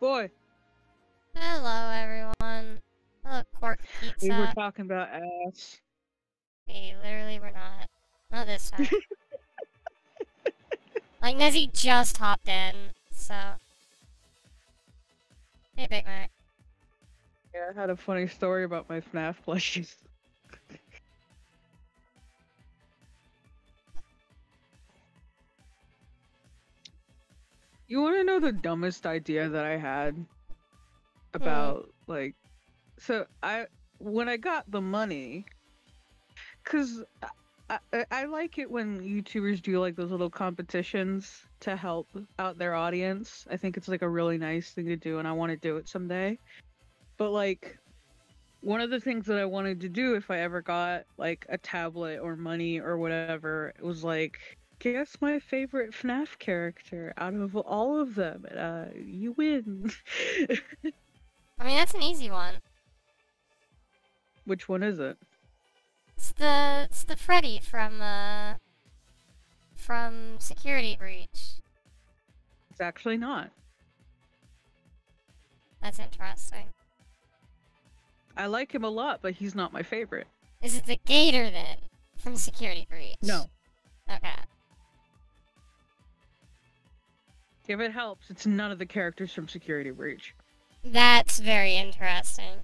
boy. Hello, everyone. Hello, Court Pizza. We were talking about ass. We literally were not. Not this time. like, Nezzy just hopped in, so. Hey, Big Mac. Yeah, I had a funny story about my FNAF plushies. You want to know the dumbest idea that I had hmm. about like so I when I got the money cuz I, I, I like it when YouTubers do like those little competitions to help out their audience. I think it's like a really nice thing to do and I want to do it someday. But like one of the things that I wanted to do if I ever got like a tablet or money or whatever it was like guess my favorite FNAF character out of all of them. Uh, you win. I mean, that's an easy one. Which one is it? It's the it's the Freddy from uh from Security Breach. It's actually not. That's interesting. I like him a lot, but he's not my favorite. Is it the Gator then from Security Breach? No. Okay. If it helps, it's none of the characters from Security Breach. That's very interesting.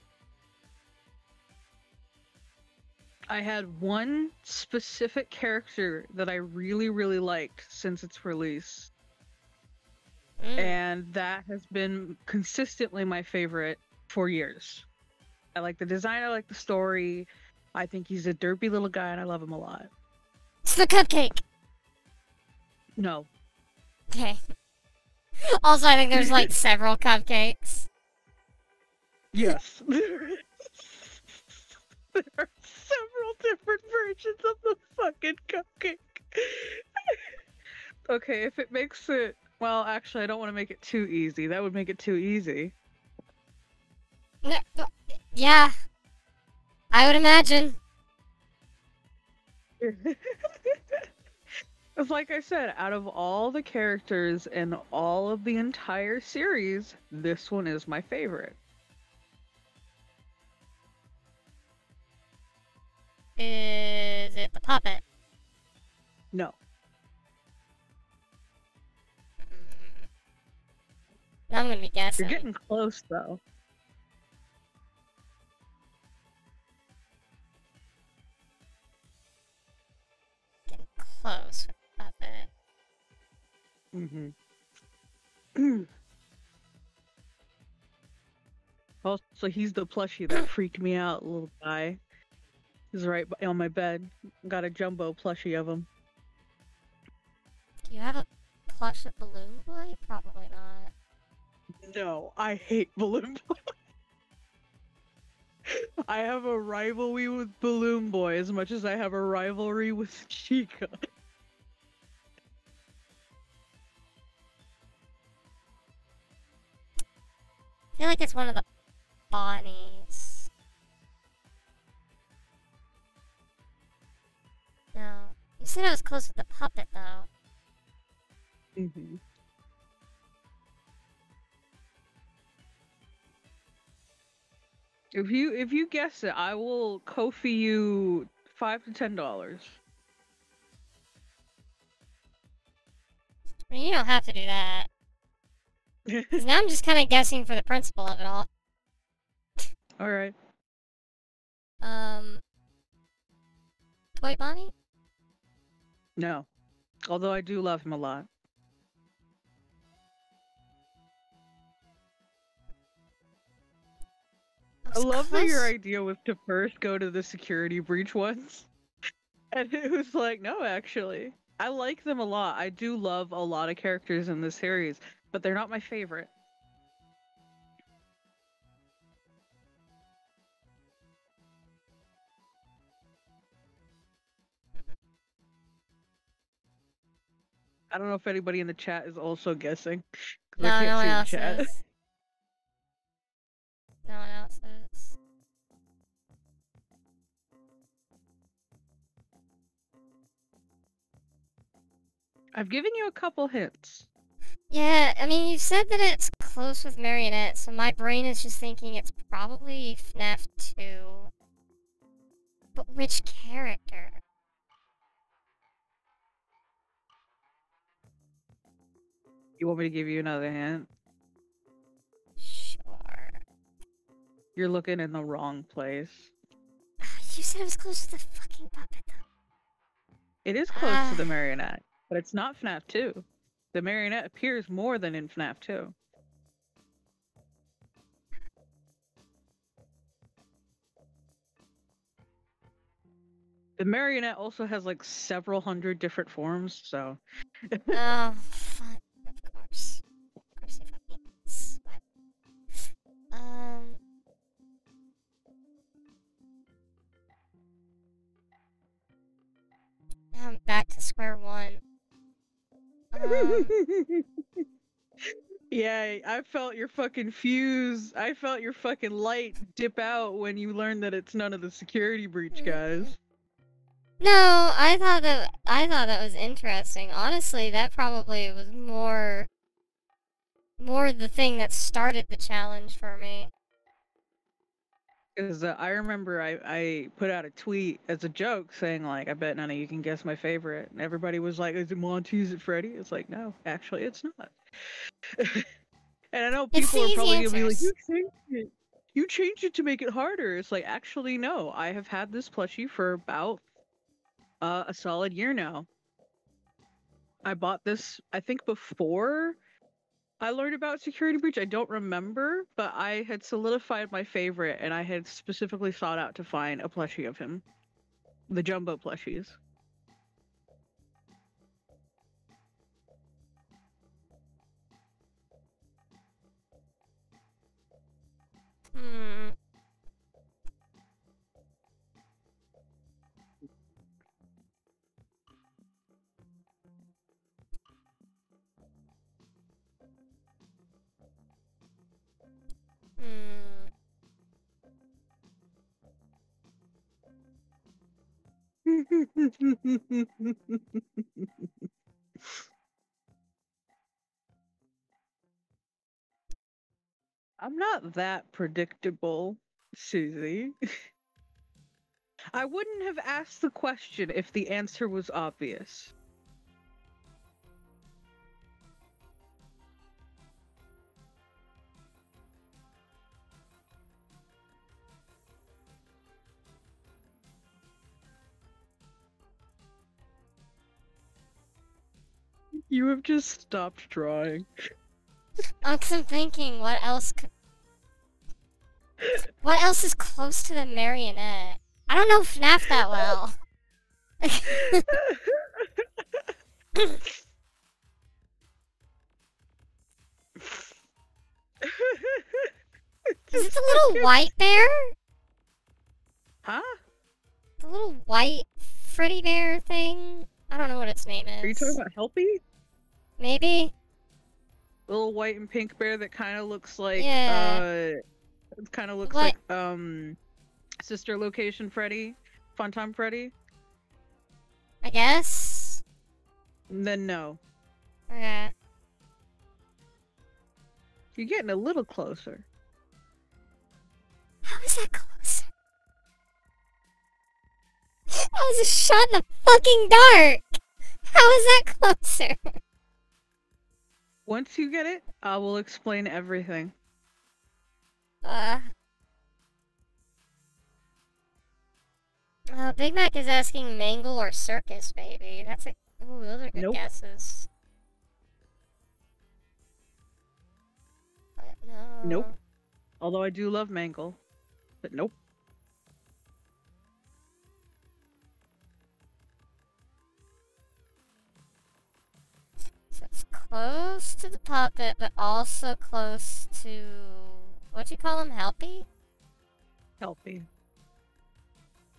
I had one specific character that I really, really liked since its release. Mm. And that has been consistently my favorite for years. I like the design, I like the story. I think he's a derpy little guy and I love him a lot. It's the cupcake. No. Okay. Also, I think there's like several cupcakes. Yes. there are several different versions of the fucking cupcake. okay, if it makes it. Well, actually, I don't want to make it too easy. That would make it too easy. No, no, yeah. I would imagine. It's like I said, out of all the characters in all of the entire series, this one is my favorite. Is it the puppet? No. Mm. I'm gonna be guessing. You're getting close, though. Getting close with the puppet. Mm-hmm. also, he's the plushie that freaked me out, little guy. He's right on my bed. Got a jumbo plushie of him. Do you have a plush of balloon boy? Probably not. No, I hate Balloon Boy. I have a rivalry with Balloon Boy as much as I have a rivalry with Chica. Feel like it's one of the Bonnies. No. You said I was close with the puppet, though. Mm-hmm. If you if you guess it, I will Kofi you five to ten dollars. I mean, you don't have to do that. now I'm just kind of guessing for the principle of it all. All right. Um. Toy Bonnie? No. Although I do love him a lot. I love that your idea was to first go to the security breach ones. And it was like, no, actually. I like them a lot. I do love a lot of characters in this series, but they're not my favorite. I don't know if anybody in the chat is also guessing. No, I no one see else chat. is. No one else is. I've given you a couple hints. Yeah, I mean, you said that it's close with Marionette, so my brain is just thinking it's probably FNAF 2. But which character? You want me to give you another hint? Sure. You're looking in the wrong place. You said it was close to the fucking puppet, though. It is close to the Ah. marionette, but it's not FNAF 2. The marionette appears more than in FNAF 2. The marionette also has like several hundred different forms, so Oh, fuck. Of course. Of course fucking is. But, Um. I'm back to square one. Um, yeah, I felt your fucking fuse. I felt your fucking light dip out when you learned that it's none of the security breach guys. no, I thought that I thought that was interesting. Honestly, that probably was more more the thing that started the challenge for me. Because uh, I remember I, I put out a tweet as a joke saying like I bet none of you can guess my favorite, and everybody was like, "Is it Monty? Is it Freddy?" It's like, no, actually, it's not. and I know people are probably gonna be like, "You changed it. You changed it to make it harder." It's like, actually, no. I have had this plushie for about uh, a solid year now. I bought this, I think, before I learned about Security Breach. I don't remember, but I had solidified my favorite, and I had specifically sought out to find a plushie of him, the jumbo plushies. Hmm. I'm not that predictable, Suzy. I wouldn't have asked the question if the answer was obvious. You have just stopped drawing. I'm thinking, what else could... What else is close to the marionette? I don't know FNAF that well. Is it the little white bear? Huh? The little white Freddy bear thing? I don't know what its name is. Are you talking about Helpy? Maybe? Little white and pink bear that kind of looks like Yeah. uh kind of looks What- like um sister location Freddy, Funtime Freddy. I guess? Then no. Okay. You're getting a little closer. How is that closer? That was a shot in the fucking dark! How is that closer? Once you get it, I will explain everything. Uh. Uh, Big Mac is asking Mangle or Circus, baby. That's a. Ooh, those are good Nope. guesses. But no. Nope. Although I do love Mangle. But nope. Close to the puppet, but also close to. What do you call him? Helpy? Helpy.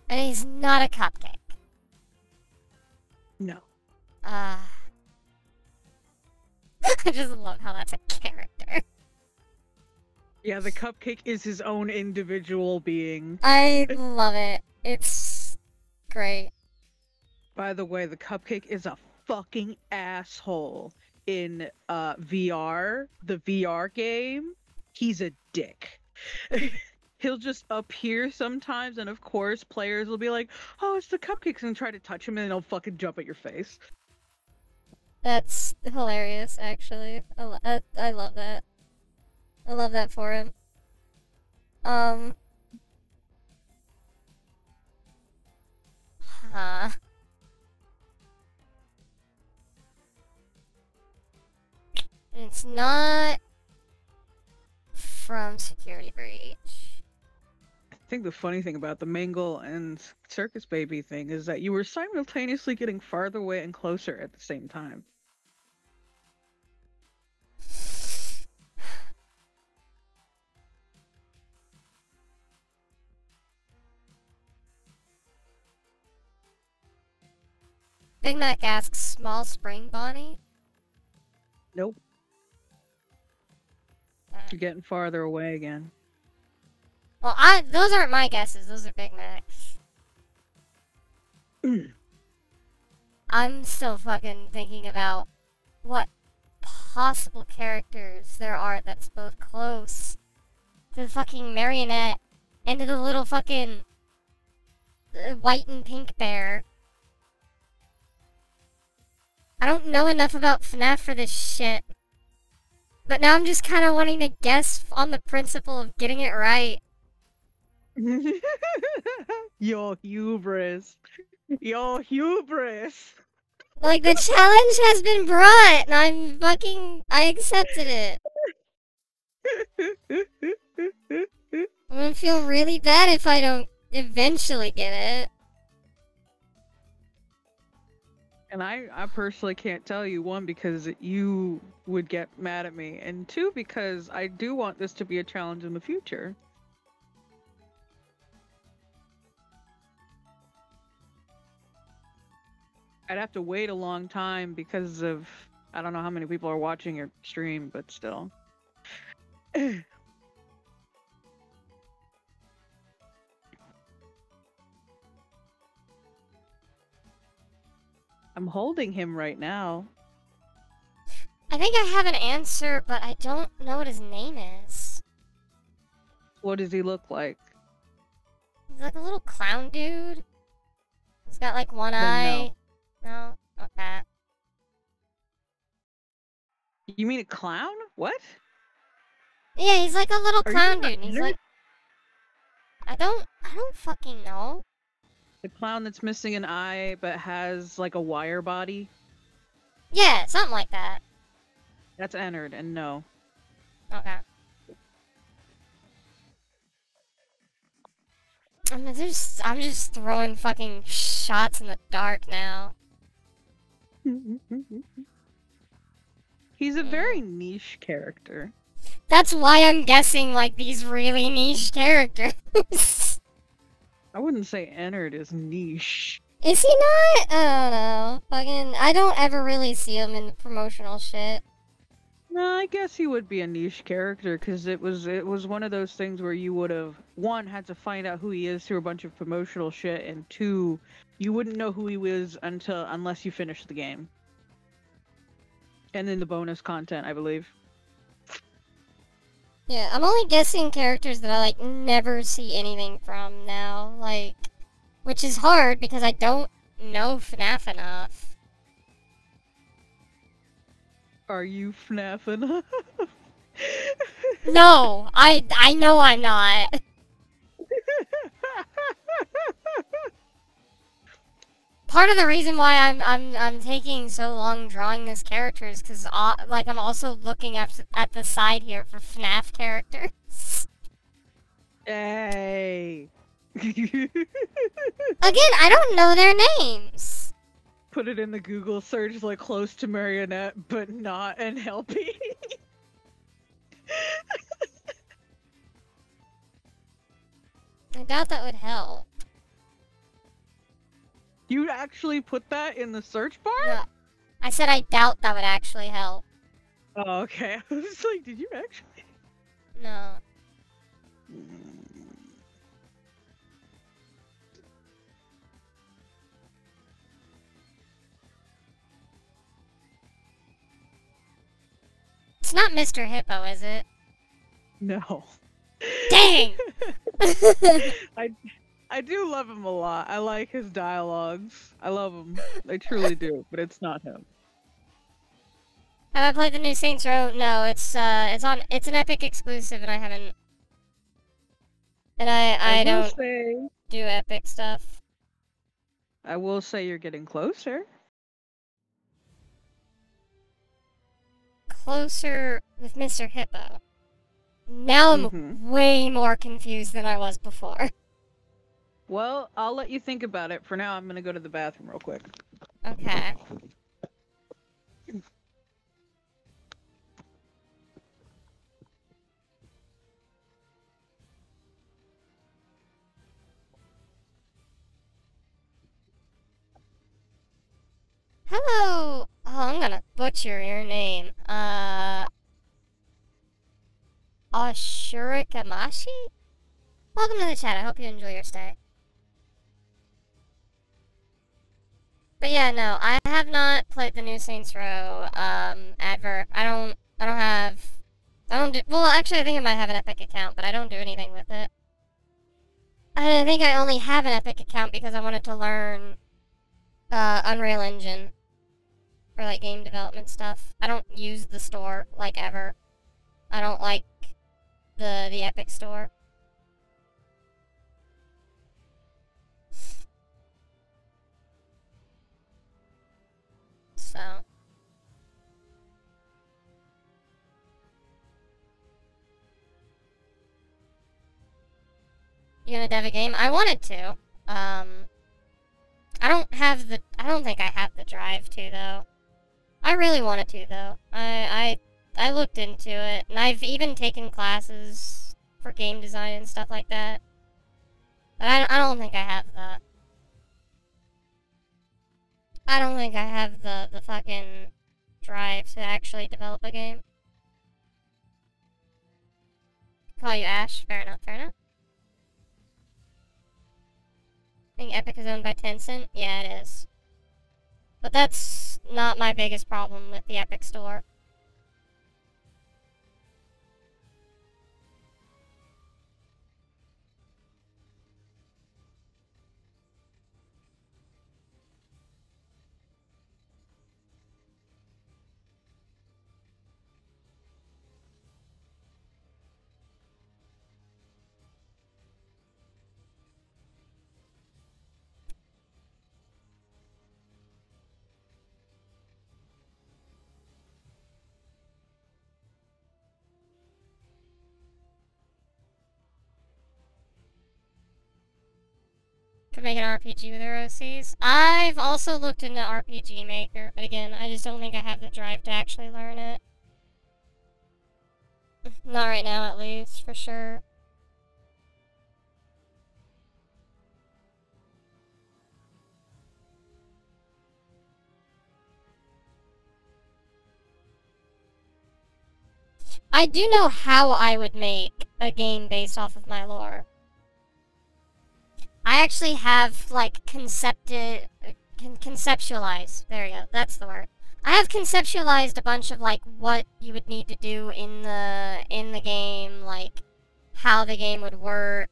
And he's not a cupcake. No. Uh. I just love how that's a character. Yeah, the cupcake is his own individual being. I love it. It's great. By the way, the cupcake is a fucking asshole. In uh VR, the VR game, he's a dick. He'll just appear sometimes, and of course, players will be like, "Oh, it's the cupcakes," and try to touch him, and he'll fucking jump at your face. That's hilarious, actually. I, lo- I, I love that. I love that for him. Um. Huh. It's not from Security Breach. I think the funny thing about the Mangle and Circus Baby thing is that you were simultaneously getting farther away and closer at the same time. Big Mac asks, small spring Bonnie? Nope. You're getting farther away again. Well, I those aren't my guesses. Those are Big Mac's. I'm still fucking thinking about what possible characters there are that's both close to the fucking marionette and to the little fucking uh, white and pink bear. I don't know enough about FNAF for this shit. But now I'm just kind of wanting to guess on the principle of getting it right. Your hubris. Your hubris. Like the challenge has been brought, and I'm fucking. I accepted it. I'm gonna feel really bad if I don't eventually get it. And I, I personally can't tell you one because you would get mad at me, and two because I do want this to be a challenge in the future. I'd have to wait a long time because of I don't know how many people are watching your stream, but still. I'm holding him right now. I think I have an answer, but I don't know what his name is. What does he look like? He's like a little clown dude. He's got like one Then eye. No, not that. You mean a clown? What? Yeah, he's like a little Are clown dude. and He's like, I don't, I don't fucking know. The clown that's missing an eye but has like a wire body? Yeah, something like that. That's entered, and no. Okay. I'm just, I'm just throwing fucking shots in the dark now. He's a very niche character. That's why I'm guessing like these really niche characters. I wouldn't say Ennard is niche. Is he not? I don't know. Fucking, I don't ever really see him in promotional shit. No, I guess he would be a niche character because it was it was one of those things where you would have one had to find out who he is through a bunch of promotional shit, and two, you wouldn't know who he was until unless you finished the game. And then the bonus content, I believe. Yeah, I'm only guessing characters that I like never see anything from now, like, which is hard because I don't know FNAF enough. Are you FNAF enough? No, I I know I'm not. Part of the reason why I'm I'm I'm taking so long drawing this character is because uh, like I'm also looking at at the side here for FNAF characters. Hey. Again, I don't know their names. Put it in the Google search like close to marionette, but not NLP. I doubt that would help. You actually put that in the search bar? No, I said I doubt that would actually help. Oh, okay. I was like, did you actually? No. It's not Mr. Hippo, is it? No. Dang! I I do love him a lot. I like his dialogues. I love him. I truly do, but it's not him. Have I played the new Saints Row? No, it's uh, it's on. It's an Epic exclusive, and I haven't. And I I, will don't say do Epic stuff. I will say you're getting closer. Closer with Mr. Hippo. Now I'm Mhm. way more confused than I was before. Well, I'll let you think about it. For now, I'm gonna go to the bathroom real quick. Okay. Hello. Oh, I'm gonna butcher your name. Uh. Ashurikamashi? Welcome to the chat. I hope you enjoy your stay. But yeah, no, I have not played the new Saints Row um, advert. I don't, I don't have, I don't do. Well, actually, I think I might have an Epic account, but I don't do anything with it. I think I only have an Epic account because I wanted to learn uh, Unreal Engine for like game development stuff. I don't use the store like ever. I don't like the the Epic store. So. You gonna dev a game? I wanted to. Um, I don't have the. I don't think I have the drive to though. I really wanted to though. I I I looked into it, and I've even taken classes for game design and stuff like that. But I I don't think I have that. I don't think I have the, the fucking drive to actually develop a game. Call you Ash. Fair enough, fair enough. I think Epic is owned by Tencent? Yeah, it is. But that's not my biggest problem with the Epic Store. Could make an RPG with ROCs. I've also looked into RPG Maker, but again, I just don't think I have the drive to actually learn it. Not right now, at least, for sure. I do know how I would make a game based off of my lore. I actually have, like, concepted... Con conceptualized. There you go. That's the word. I have conceptualized a bunch of, like, what you would need to do in the, in the game, like, how the game would work,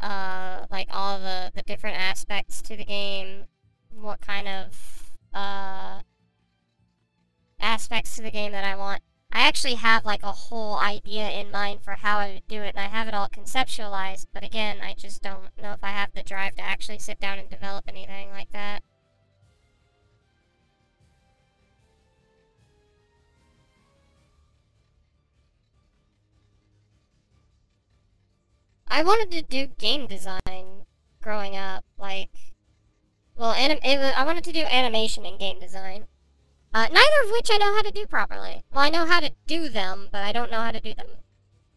uh, like, all the, the different aspects to the game, what kind of, uh, aspects to the game that I want. I actually have like a whole idea in mind for how I would do it, and I have it all conceptualized, but again, I just don't know if I have the drive to actually sit down and develop anything like that. I wanted to do game design growing up, like, well, anim it was, I wanted to do animation and game design. Uh, neither of which I know how to do properly. Well, I know how to do them, but I don't know how to do them,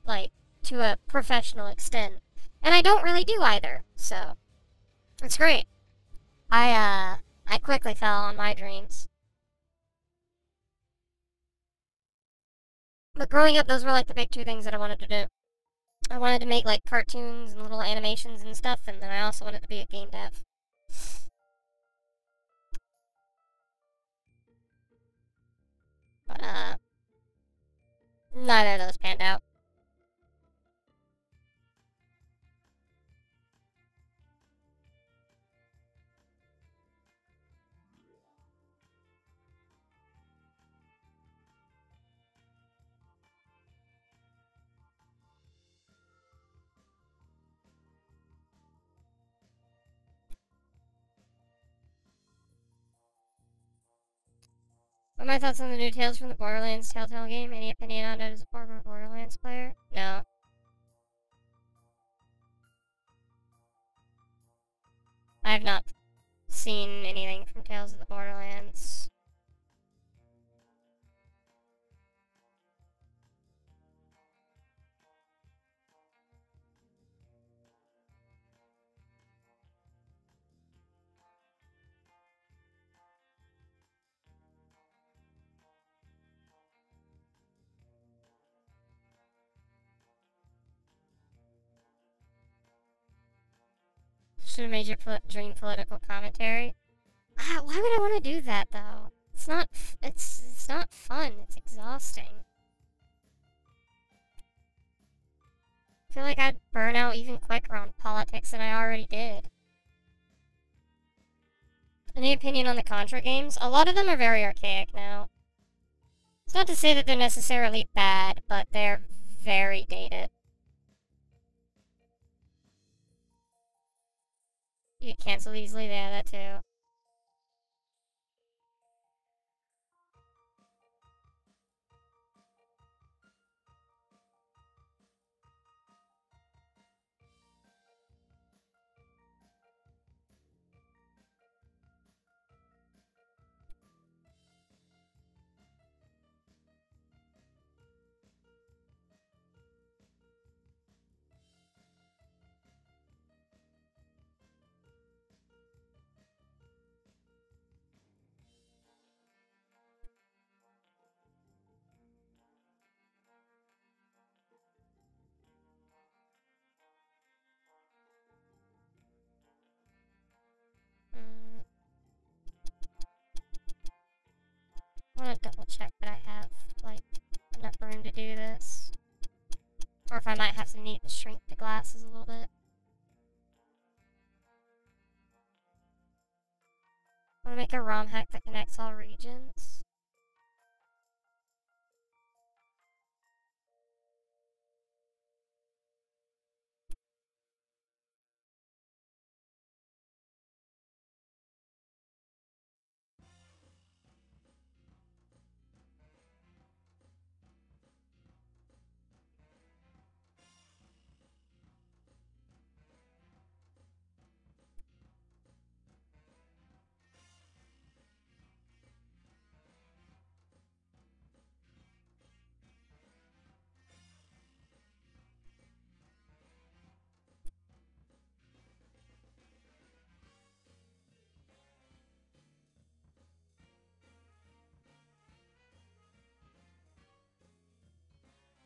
like, to a professional extent. And I don't really do either, so, it's great. I, uh, I quickly fell on my dreams. But growing up, those were, like, the big two things that I wanted to do. I wanted to make, like, cartoons and little animations and stuff, and then I also wanted to be a game dev. but uh, neither of those panned out. What are my thoughts on the new Tales from the Borderlands Telltale game? Any opinion on it as a former Borderlands player? No. I have not seen anything from Tales of the Borderlands. Should have made your dream political commentary. Ah, why would I want to do that though? It's not. It's it's not fun. It's exhausting. I feel like I'd burn out even quicker on politics than I already did. Any opinion on the Contra games? A lot of them are very archaic now. It's not to say that they're necessarily bad, but they're Canceled easily, that want to double check that I have, like, enough room to do this. Or if I might have to need to shrink the glasses a little bit. I want to make a ROM hack that connects all regions.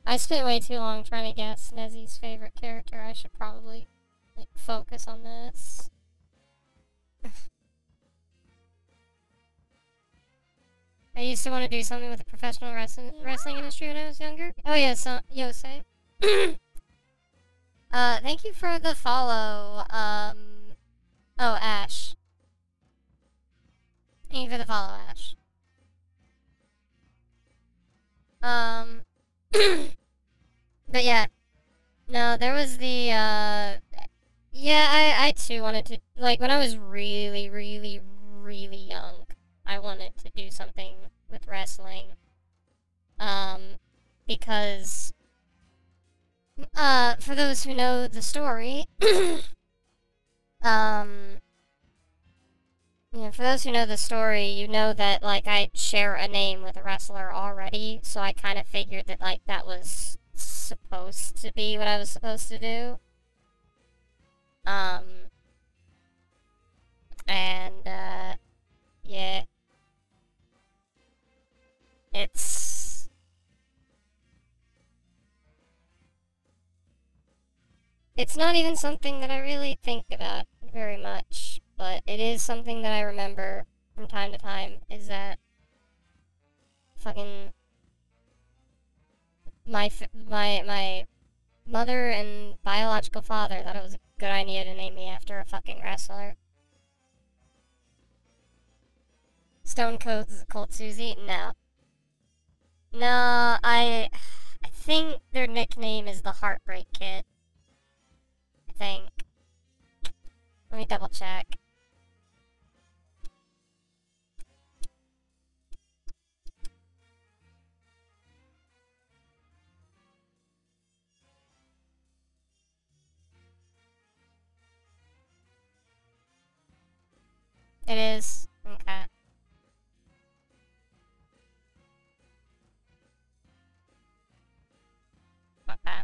I spent way too long trying to guess Nezzy's favorite character. I should probably like, focus on this. I used to want to do something with the professional wrestling wrestling industry when I was younger. Oh yeah, so Yosei. uh, thank you for the follow. Um, oh Ash. Thank you for the follow, Ash. Um. but yeah, no, there was the, uh, yeah, I, I too wanted to, like, when I was really, really, really young, I wanted to do something with wrestling, um, because, uh, for those who know the story, um, know, for those who know the story, you know that, like, I share a name with a wrestler already, so I kind of figured that, like, that was supposed to be what I was supposed to do. Um, and, uh, yeah. It's... It's not even something that I really think about very much but it is something that I remember from time to time, is that fucking my my my mother and biological father thought it was a good idea to name me after a fucking wrestler. Stone Cold Colt Susie? No. No, I I think their nickname is the Heartbreak Kid. I think. Let me double check. It is. Okay. Okay.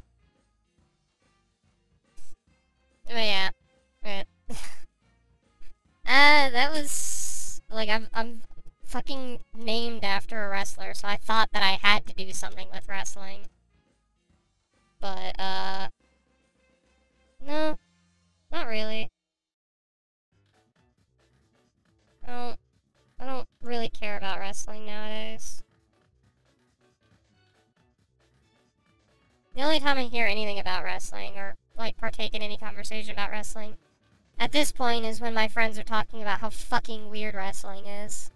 But yeah. Right. uh, that was like I'm I'm fucking named after a wrestler, so I thought that I had to do something with wrestling. But uh no, not really. I don't I don't really care about wrestling nowadays. The only time I hear anything about wrestling or like partake in any conversation about wrestling at this point is when my friends are talking about how fucking weird wrestling is.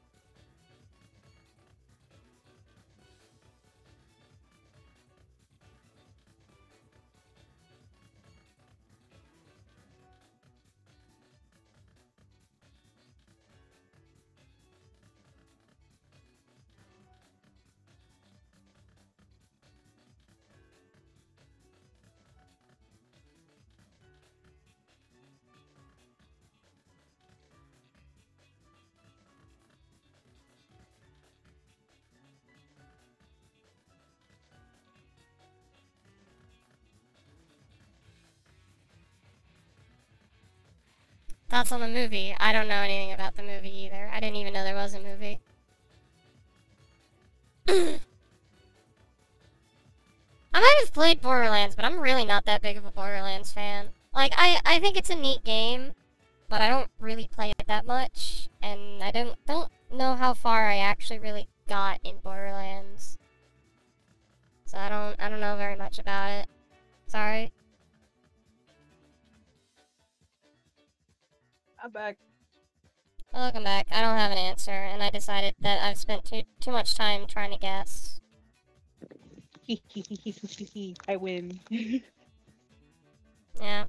Thoughts on the movie? I don't know anything about the movie either. I didn't even know there was a movie. I might have played Borderlands, but I'm really not that big of a Borderlands fan. Like, I, I think it's a neat game, but I don't really play it that much, and I don't, don't know how far I actually really got in Borderlands. So I don't, I don't know very much about it. Sorry. I'm back. Welcome back. I don't have an answer, and I decided that I've spent too too much time trying to guess. I win. Yeah.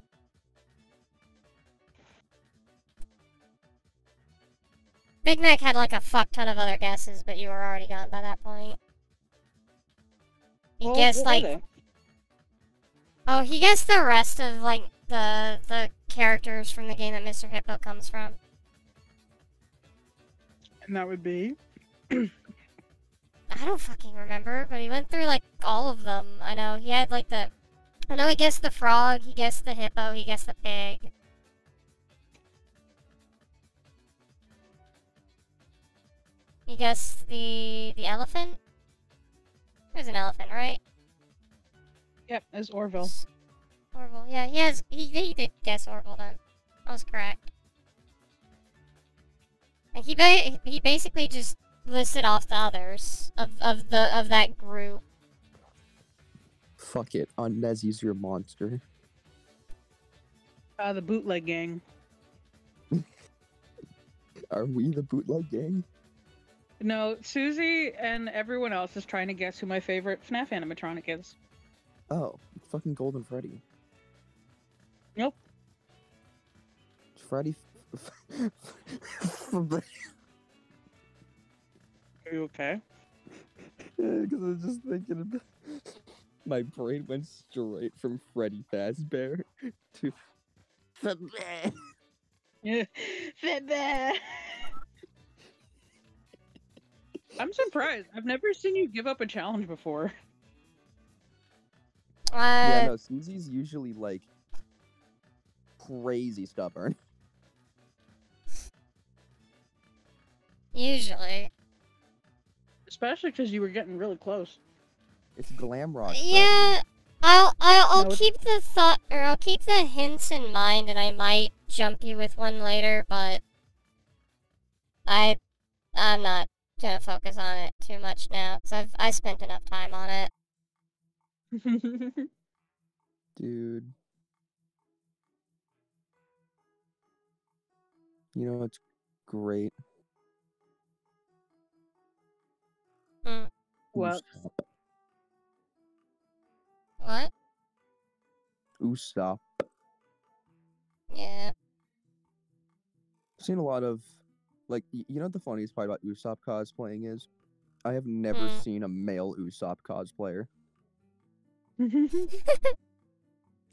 Big Mac had like a fuck ton of other guesses, but you were already gone by that point. He Well, guessed like oh, he guessed the rest of like the the characters from the game that Mr. Hippo comes from. And that would be. I don't fucking remember, but he went through like all of them. I know he had like the. I know he guessed the frog, he guessed the hippo, he guessed the pig. He guessed the the elephant. There's an elephant, right? Yep, as Orville. Orville. Yeah, he has. He, he did guess Orville then. I was correct. And he ba- he basically just listed off the others of, of the of that group. Fuck it. Unnezi's your monster. Uh, the bootleg gang. Are we the bootleg gang? No, Susie and everyone else is trying to guess who my favorite FNAF animatronic is. Oh, fucking Golden Freddy. Nope. Freddy. Are you okay? Because I was just thinking about. My brain went straight from Freddy Fazbear to. Yeah. Fitbit. I'm surprised. I've never seen you give up a challenge before. Uh, yeah, no, Susie's usually like crazy stubborn. usually. Especially because you were getting really close. It's glam rock. Yeah, I'll I'll, I'll No, keep the thought or I'll keep the hints in mind, and I might jump you with one later, but I I'm not gonna focus on it too much now because I've I spent enough time on it. Dude. You know it's great? Hmm. What? Usopp. What? Usopp. Yeah. I've seen a lot of, like, you know what the funniest part about Usopp cosplaying is? I have never Hmm. seen a male Usopp cosplayer.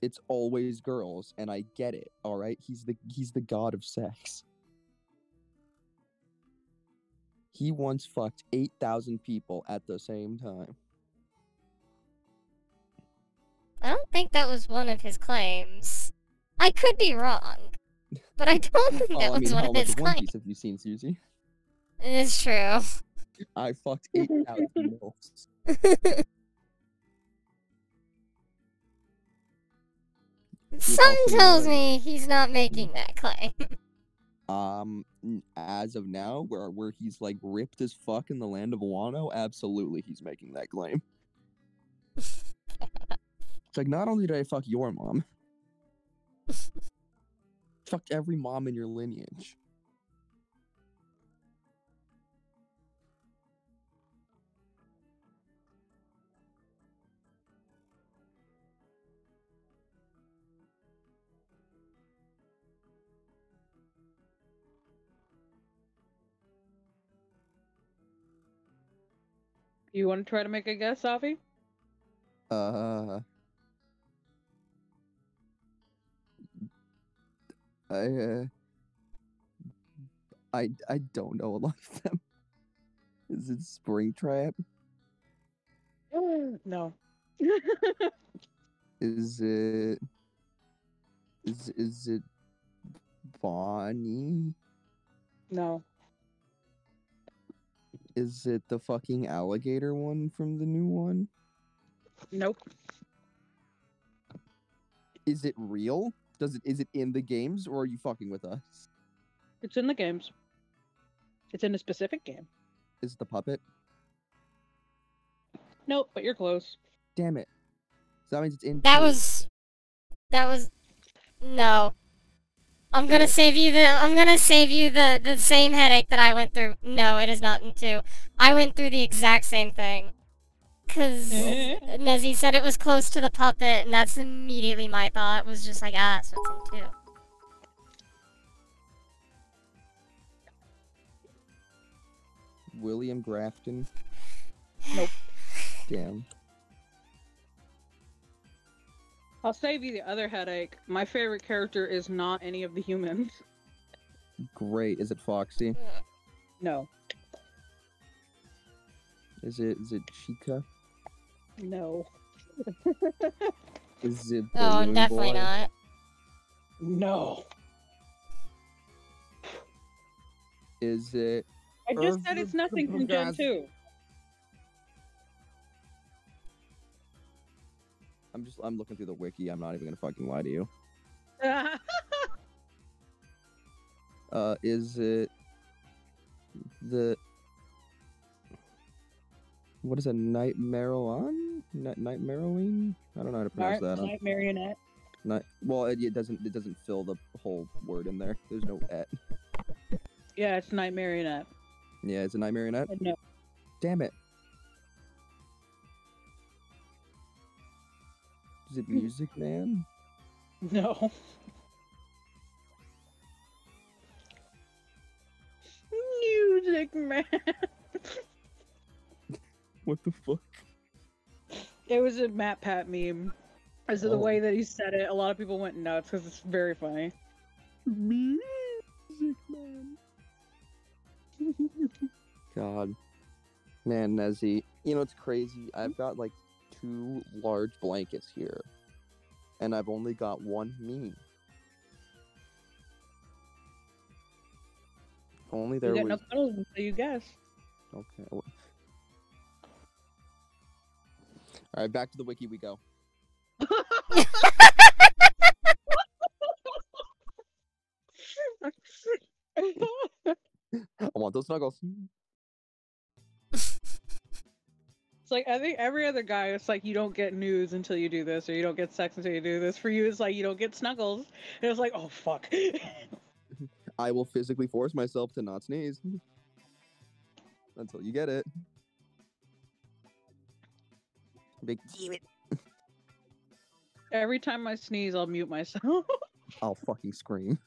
It's always girls, and I get it. All right, he's the he's the god of sex. He once fucked 8,000 people at the same time. I don't think that was one of his claims. I could be wrong, but I don't think that Oh, I was mean, one how of his One claims. Piece have you seen, Susie? It's true. I fucked 8,000 milfs. Something also tells me he's not making that claim. Um, as of now, where where he's like ripped as fuck in the land of Wano, absolutely he's making that claim. It's like not only did I fuck your mom, fucked every mom in your lineage. You want to try to make a guess, Avi? Uh, I uh, I I don't know a lot of them. Is it Springtrap? no. Is it is is it Bonnie? no. Is it the fucking alligator one from the new one? Nope. Is it real? Does it is it in the games or are you fucking with us? It's in the games. It's in a specific game. Is it the puppet? Nope, but you're close. Damn it. So that means it's in That was. That was. No. I'm gonna save you the. I'm gonna save you the the same headache that I went through. No, it is not in two. I went through the exact same thing. Cause Nezzy said it was close to the puppet, and that's immediately my thought. Was just like, ah, so it's in two. William Afton. Nope. Damn. I'll save you the other headache. My favorite character is not any of the humans. Great. Is it Foxy? No. Is it is it Chica? No. Is it Oh, Balloon definitely Boy? not. No. Is it I just Or said it's nothing from Gen 2. I'm just I'm looking through the wiki. I'm not even gonna fucking lie to you. Uh, is it the what is a nightmare on? Night nightmarowing? I don't know how to pronounce Night, that. Night Marionette. Night. Well, it, it doesn't it doesn't fill the whole word in there. There's no et. Yeah, it's Night Marionette. Yeah, it's a night marionette. No. Damn it. Is it Music Man? No. Music man. What the fuck? It was a MatPat meme. As of the Oh. way that he said it, a lot of people went nuts because it's very funny. Music Man. God. Man, Nezzy. You know, it's crazy. I've hmm? got like two large blankets here. And I've only got one me. If Only there you get was. no cuddles until you guess. Okay. Alright, back to the wiki we go. I want those snuggles. Like I think every other guy, it's like you don't get news until you do this, or you don't get sex until you do this. For you, it's like you don't get snuggles, and it's like, oh fuck. I will physically force myself to not sneeze. Until you get it. Big damn it. every time I sneeze, I'll mute myself. I'll fucking scream.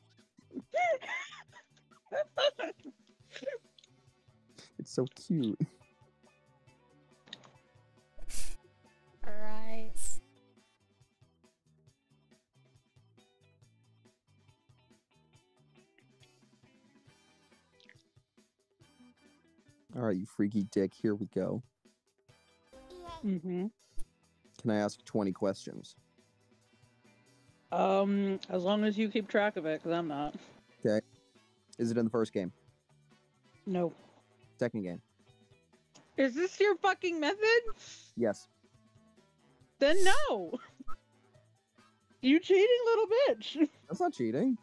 It's so cute. Right. All right, you freaky dick. Here we go. Mm-hmm. Can I ask 20 questions? Um, as long as you keep track of it, because I'm not. Okay. Is it in the first game? No. Second game? Is this your fucking method? Yes. Then no. You cheating little bitch. That's not cheating.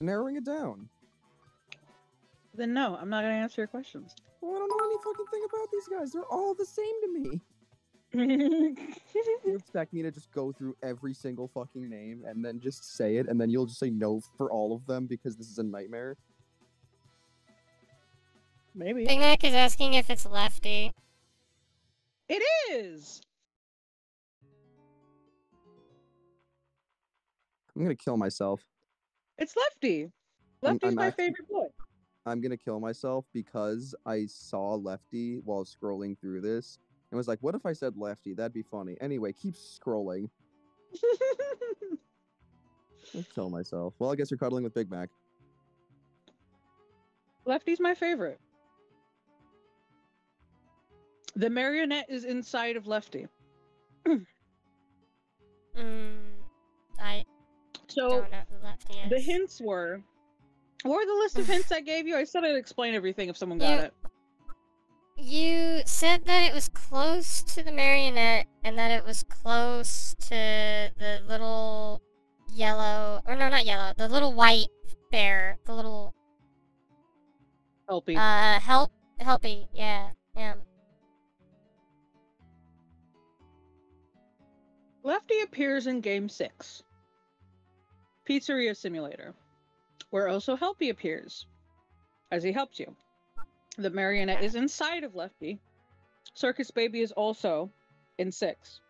Narrowing it down. Then no, I'm not gonna answer your questions. Well, I don't know any fucking thing about these guys. They're all the same to me. You expect me to just go through every single fucking name and then just say it, and then you'll just say no for all of them because this is a nightmare? Maybe. Big Mac is asking if it's Lefty. It is. I'm gonna kill myself. It's Lefty. I'm- Lefty's I'm my actually- favorite boy. I'm gonna kill myself because I saw Lefty while scrolling through this and was like, what if I said Lefty? That'd be funny. Anyway, keep scrolling. I'll kill myself. Well, I guess you're cuddling with Big Mac. Lefty's my favorite. The marionette is inside of Lefty. Mm, I So who Lefty the hints were were the list of hints I gave you? I said I'd explain everything if someone got Yeah. it. You said that it was close to the marionette and that it was close to the little yellow, or no, not yellow, the little white bear, the little, Helpy. uh, help, helpy, yeah, yeah. Lefty appears in game six. Pizzeria Simulator, where also Helpy appears as he helps you. The marionette is inside of Lefty. Circus Baby is also in six.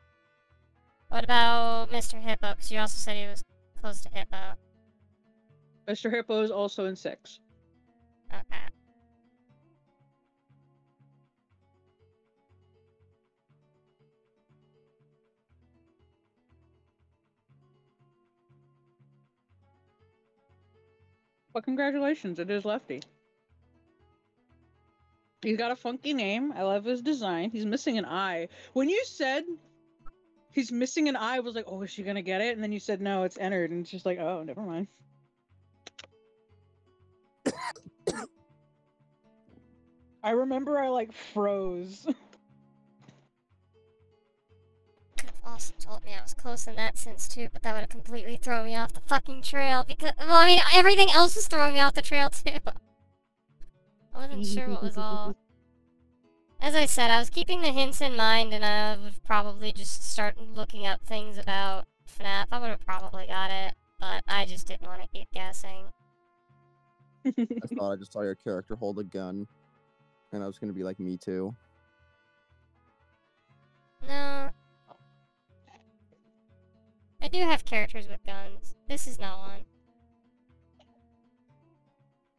What about Mr. Hippo? Because you also said he was close to Hippo. Mr. Hippo is also in six. Okay. But congratulations, it is Lefty. He's got a funky name. I love his design. He's missing an eye. When you said he's missing an eye, I was like, oh, is she gonna get it? And then you said no, it's entered, and it's just like, oh, never mind. I remember I like froze. Could've also told me I was close in that sense too, but that would have completely thrown me off the fucking trail because, well, I mean, everything else was throwing me off the trail too. I wasn't sure what was all. As I said, I was keeping the hints in mind, and I would probably just start looking up things about FNAF. I would have probably got it, but I just didn't want to keep guessing. I thought I just saw your character hold a gun, and I was gonna be like, me too. No. I do have characters with guns. This is not one.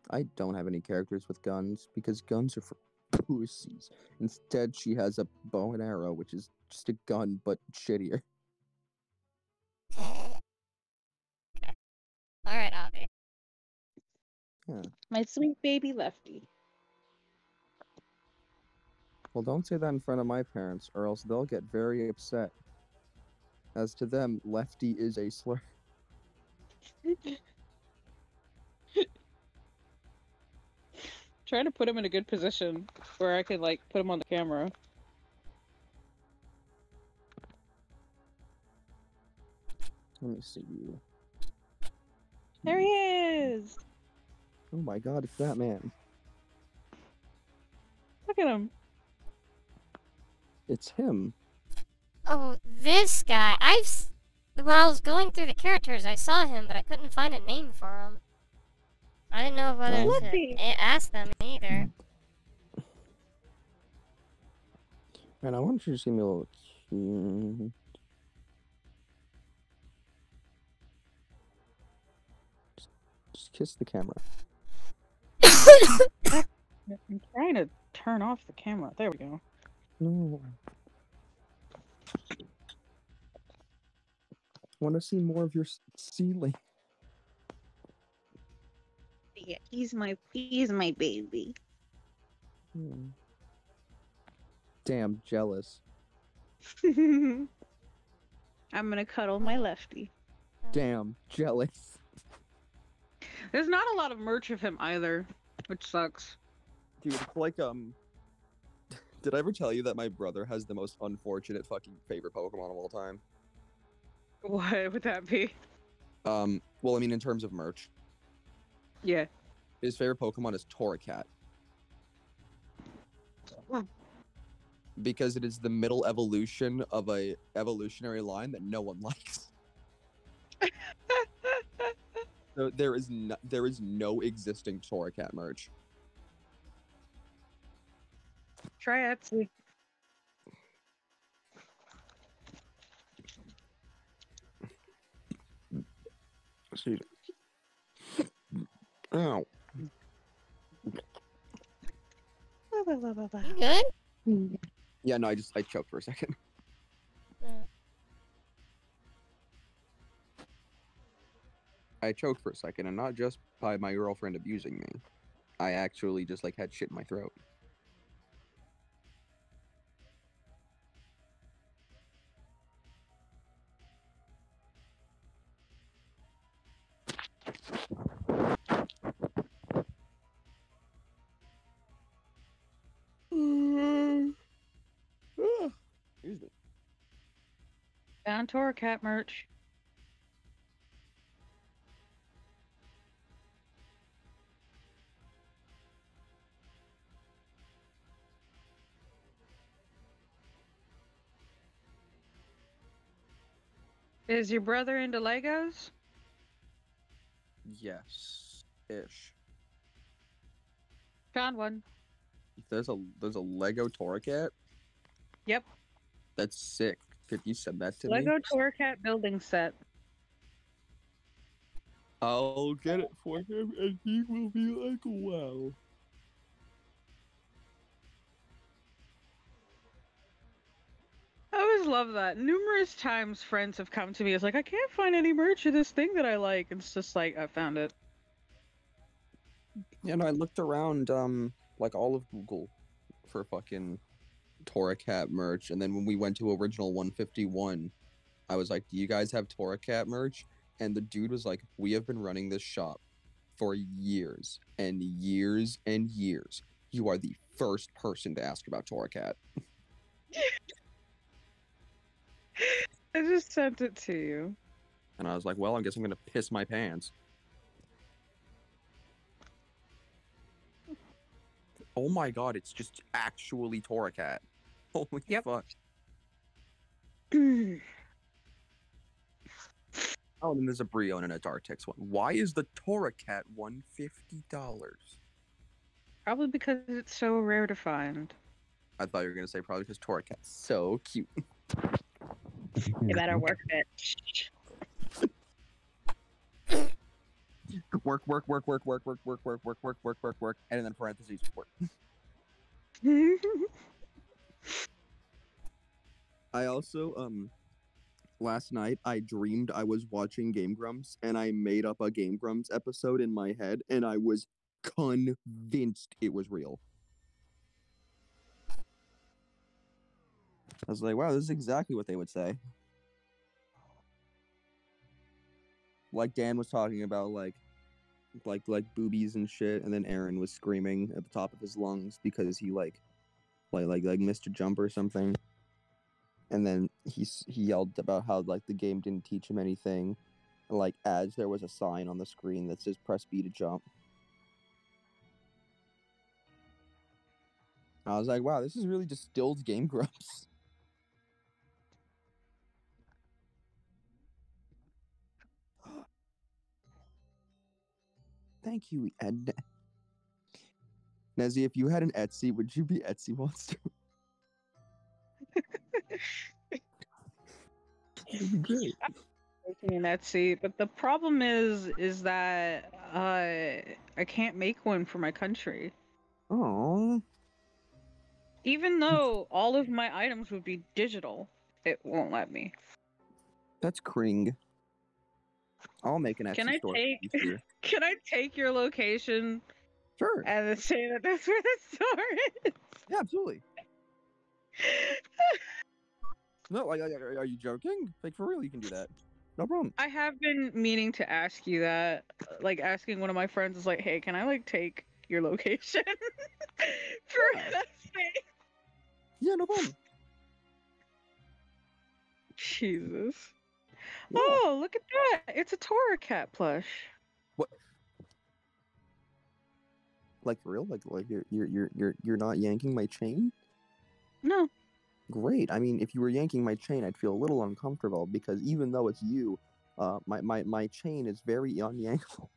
I don't have any characters with guns because guns are for pussies. Instead, she has a bow and arrow, which is just a gun but shittier. Alright, Avi. My sweet baby Lefty. Well, don't say that in front of my parents, or else they'll get very upset. As to them, lefty is a slur. Trying to put him in a good position where I could like put him on the camera. Let me see you. There he is. Oh my god, it's that man. Look at him. It's him. Oh, this guy. I've. s- When I was going through the characters, I saw him, but I couldn't find a name for him. I didn't know whether Oh. to Whoopee. a- ask them either. Man, I want you to see me a little cute. Just, just kiss the camera. I'm trying to turn off the camera. There we go. No. Want to see more of your ceiling? Yeah, he's my he's my baby. Hmm. Damn, jealous. I'm gonna cuddle my lefty. Damn, jealous. There's not a lot of merch of him either, which sucks. Dude, it's like um. Did I ever tell you that my brother has the most unfortunate fucking favorite Pokemon of all time? What would that be? Um, well, I mean, in terms of merch, Yeah. his favorite Pokemon is Torracat. Hmm. Because it is the middle evolution of a evolutionary line that no one likes. So there is no, there is no existing Torracat merch. Try Etsy. See. Ow. You good? Yeah, no, I just I choked for a second. Uh, I choked for a second, and not just by my girlfriend abusing me. I actually just like had shit in my throat. Down Torracat merch. Is your brother into Legos? Yes, ish. Found one. There's a there's a Lego Torracat. Yep. That's sick. Could you send that to Lego me? Torracat building set. I'll get it for him, and he will be like, "Wow." I always love that. Numerous times friends have come to me as like, I can't find any merch of this thing that I like. It's just like, I found it. Yeah, no, I looked around, um, like all of Google for fucking Torracat merch, and then when we went to original 151, I was like, "Do you guys have Torracat merch?" And the dude was like, "We have been running this shop for years and years and years. You are the first person to ask about Torracat." I just sent it to you. And I was like, "Well, I guess I'm gonna piss my pants." Oh my god, it's just actually Torracat. Holy Yep. fuck. Oh, and there's a Brionne and a Dartrix one. Why is the Torracat one fifty dollars? Probably because it's so rare to find. I thought you were gonna say probably because Torracat's so cute. You better work it. Work, work, work, work, work, work, work, work, work, work, work, work, work, and then parentheses work. I also um last night I dreamed I was watching Game Grumps and I made up a Game Grumps episode in my head and I was convinced it was real. I was like, wow, this is exactly what they would say. Like Dan was talking about like like like boobies and shit and then Arin was screaming at the top of his lungs because he like like like like a jump or something and then he he yelled about how like the game didn't teach him anything like as there was a sign on the screen that says press B to jump. I was like wow this is really distilled game grumps. Thank you Ed Nezzy, if you had an Etsy, would you be Etsy Monster? Be great. An Etsy, but the problem is, is that uh, I can't make one for my country. Oh, Even though all of my items would be digital, it won't let me. that's cring. I'll make an Etsy Can I store. take- Can I take your location Sure. and say that that's where the store is? Yeah, absolutely. No, like, like, are you joking? Like for real, you can do that. No problem. I have been meaning to ask you that. Uh, like asking one of my friends is like, "Hey, can I like take your location for Yeah. a thing?" Yeah, no problem. Jesus. Yeah. Oh, look at that! It's a Torracat plush. What? Like for real? Like like you're you're you're you're you're not yanking my chain? No, Great. I mean, if you were yanking my chain, I'd feel a little uncomfortable because even though it's you, uh, my my my chain is very unyankable.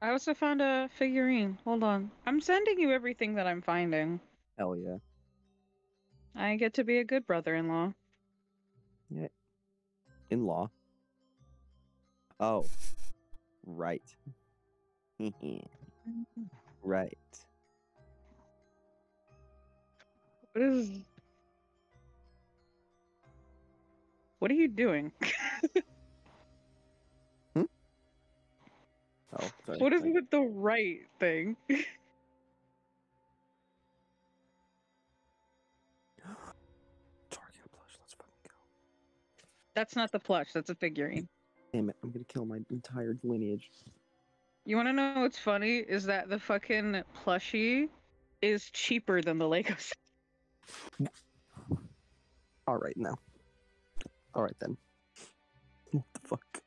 I also found a figurine. Hold on, I'm sending you everything that I'm finding. Hell yeah. I get to be a good brother-in-law. Yeah. In law. Oh. Right. right. What is? What are you doing? Hmm? Oh, sorry. what is sorry. with the right thing? Target plush. Let's fucking go. That's not the plush. That's a figurine. Damn it! I'm gonna kill my entire lineage. You want to know what's funny? Is that the fucking plushie is cheaper than the Lego set. All right now. All right then. What the fuck?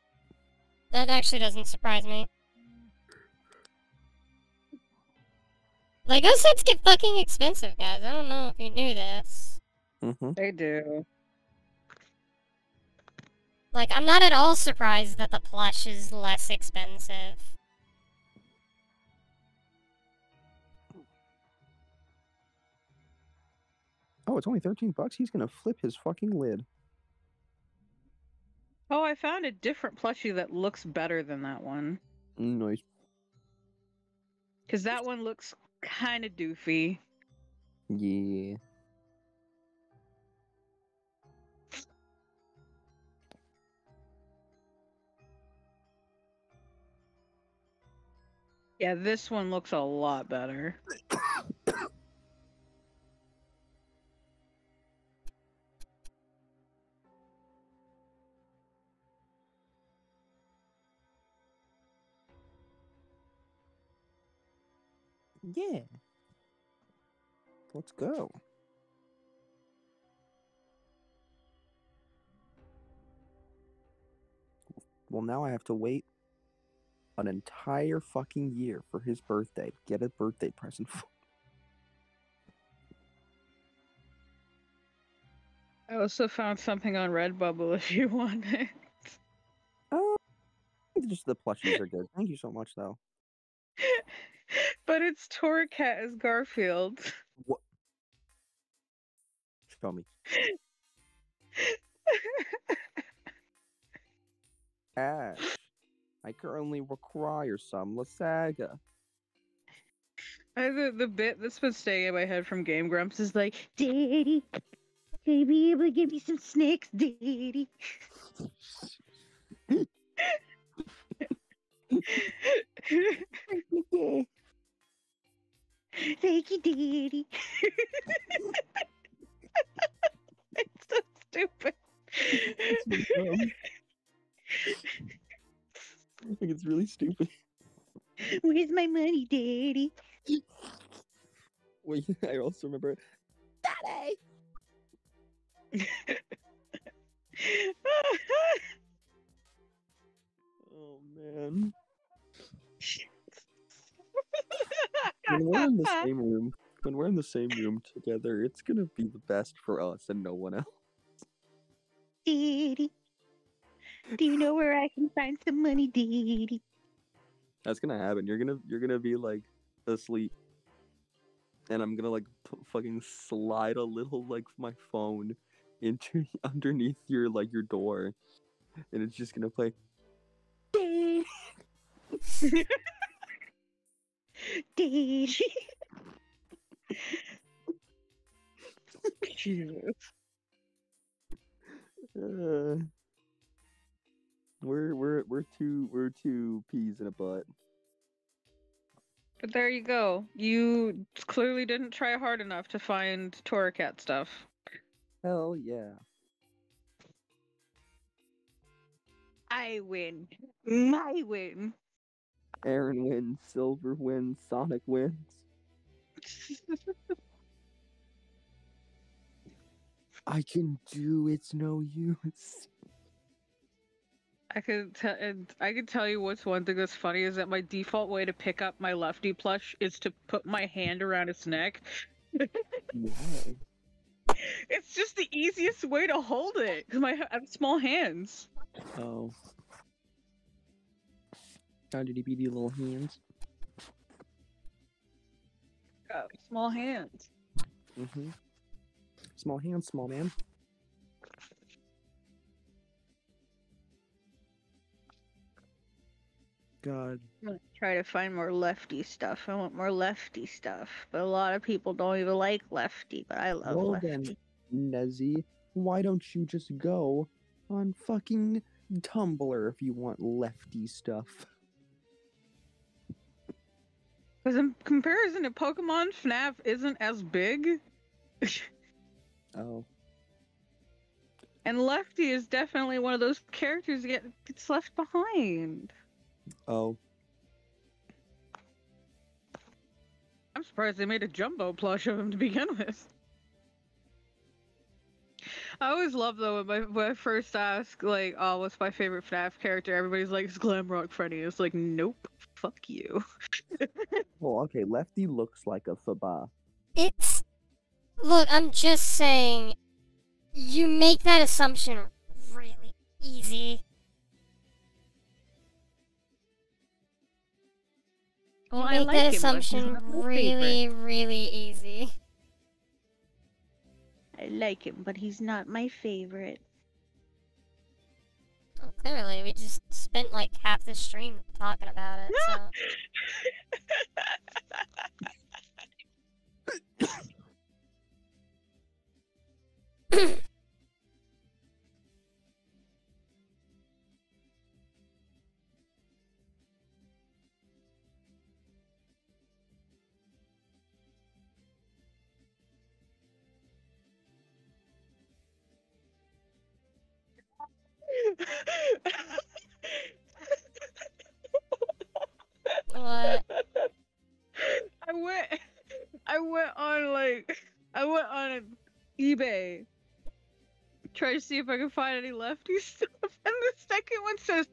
That actually doesn't surprise me. Lego sets get fucking expensive, guys. I don't know if you knew this. Mm-hmm. They do. Like, I'm not at all surprised that the plush is less expensive. Oh, it's only thirteen bucks. He's gonna flip his fucking lid. Oh, I found a different plushie that looks better than that one. Mm, nice. Because that one looks kind of doofy. Yeah. Yeah, this one looks a lot better. Yeah. Let's go. Well, now I have to wait an entire fucking year for his birthday. to Get a birthday present. for- I also found something on Redbubble if you want it. Oh, just the plushies are good. Thank you so much, though. but it's Torracat as Garfield. What? Show me. Ash, I currently require some Lasaga. I, the, the bit that's been staying in my head from Game Grumps is like, Daddy, can you be able to give me some snacks, Daddy? Thank you, Daddy. it's so stupid. I think it's really stupid. Where's my money, Daddy? Wait, I also remember. Daddy! Oh man. When we're in the same room, when we're in the same room together, it's gonna be the best for us and no one else. Daddy, do you know where I can find some money, Daddy? That's gonna happen. You're gonna you're gonna be like asleep, and I'm gonna like p- fucking slide a little like my phone into underneath your like your door, and it's just gonna play. Daddy. Daddy. Jesus. Uh, we're we're we're two we're two peas in a butt. But there you go. You clearly didn't try hard enough to find Torracat stuff. Hell yeah. I win. My win. Arin wins, Silver wins, Sonic wins. I can do it's no use. I could tell, and I could tell you what's one thing that's funny is that my default way to pick up my lefty plush is to put my hand around its neck. It's just the easiest way to hold it because my I have small hands. Oh. How did he beat little hands? Got small hands. Mm-hmm. Small hands, small man. God. I'm gonna try to find more lefty stuff. I want more lefty stuff, but a lot of people don't even like lefty. But I love Well lefty. then, Nezzy, why don't you just go on fucking Tumblr if you want lefty stuff? Because in comparison to Pokemon, FNAF isn't as big, Oh. and Lefty is definitely one of those characters that get gets left behind. Oh. I'm surprised they made a jumbo plush of him to begin with. I always love though when, my, when I first ask like, "Oh, what's my favorite FNAF character?" Everybody's like, "It's Glamrock Freddy." It's like, nope, fuck you. Well, okay, Lefty looks like a Faba. It's. Look, I'm just saying. You make that assumption really easy. You Well, I make like that him, but he's assumption really, really easy. I like him, but he's not my favorite. Well, clearly, we just spent like half the stream talking about it. So. What? I went I went on like I went on eBay try to see if I could find any lefty stuff and the second one says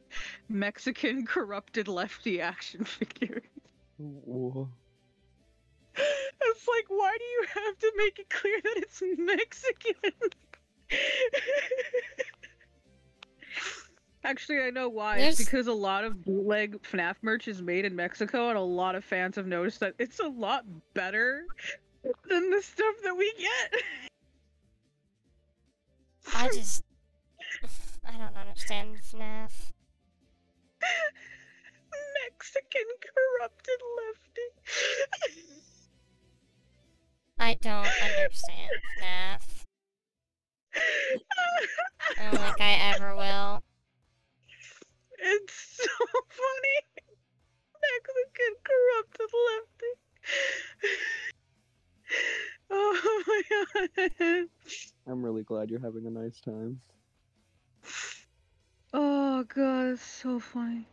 Mexican corrupted lefty action figure. Whoa. It's like why do you have to make it clear that it's Mexican? Actually, I know why. It's because a lot of bootleg FNAF merch is made in Mexico, and a lot of fans have noticed that it's a lot better than the stuff that we get. I just. I don't understand FNAF. Mexican corrupted lefty. I don't understand FNAF. I don't think I ever will. oh my god. I'm really glad you're having a nice time. Oh god, it's so funny.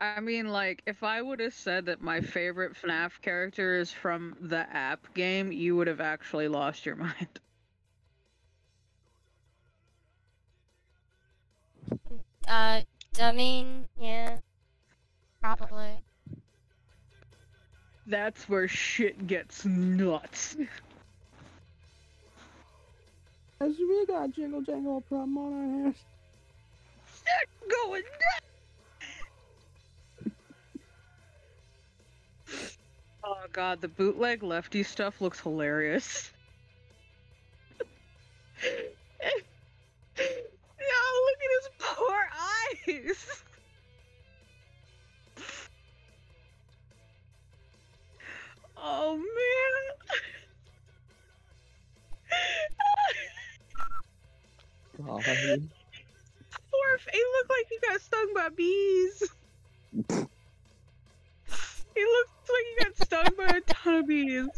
I mean, like, if I would have said that my favorite FNAF character is from the app game, you would have actually lost your mind. Uh, I mean, yeah. Probably. That's where shit gets nuts. As we got jingle jangle problem on our hands. Shit going nuts. oh god, the bootleg lefty stuff looks hilarious. Look at his poor eyes. Oh man. God. Poor, he looked like he got stung by bees. he looks like he got stung by a ton of bees.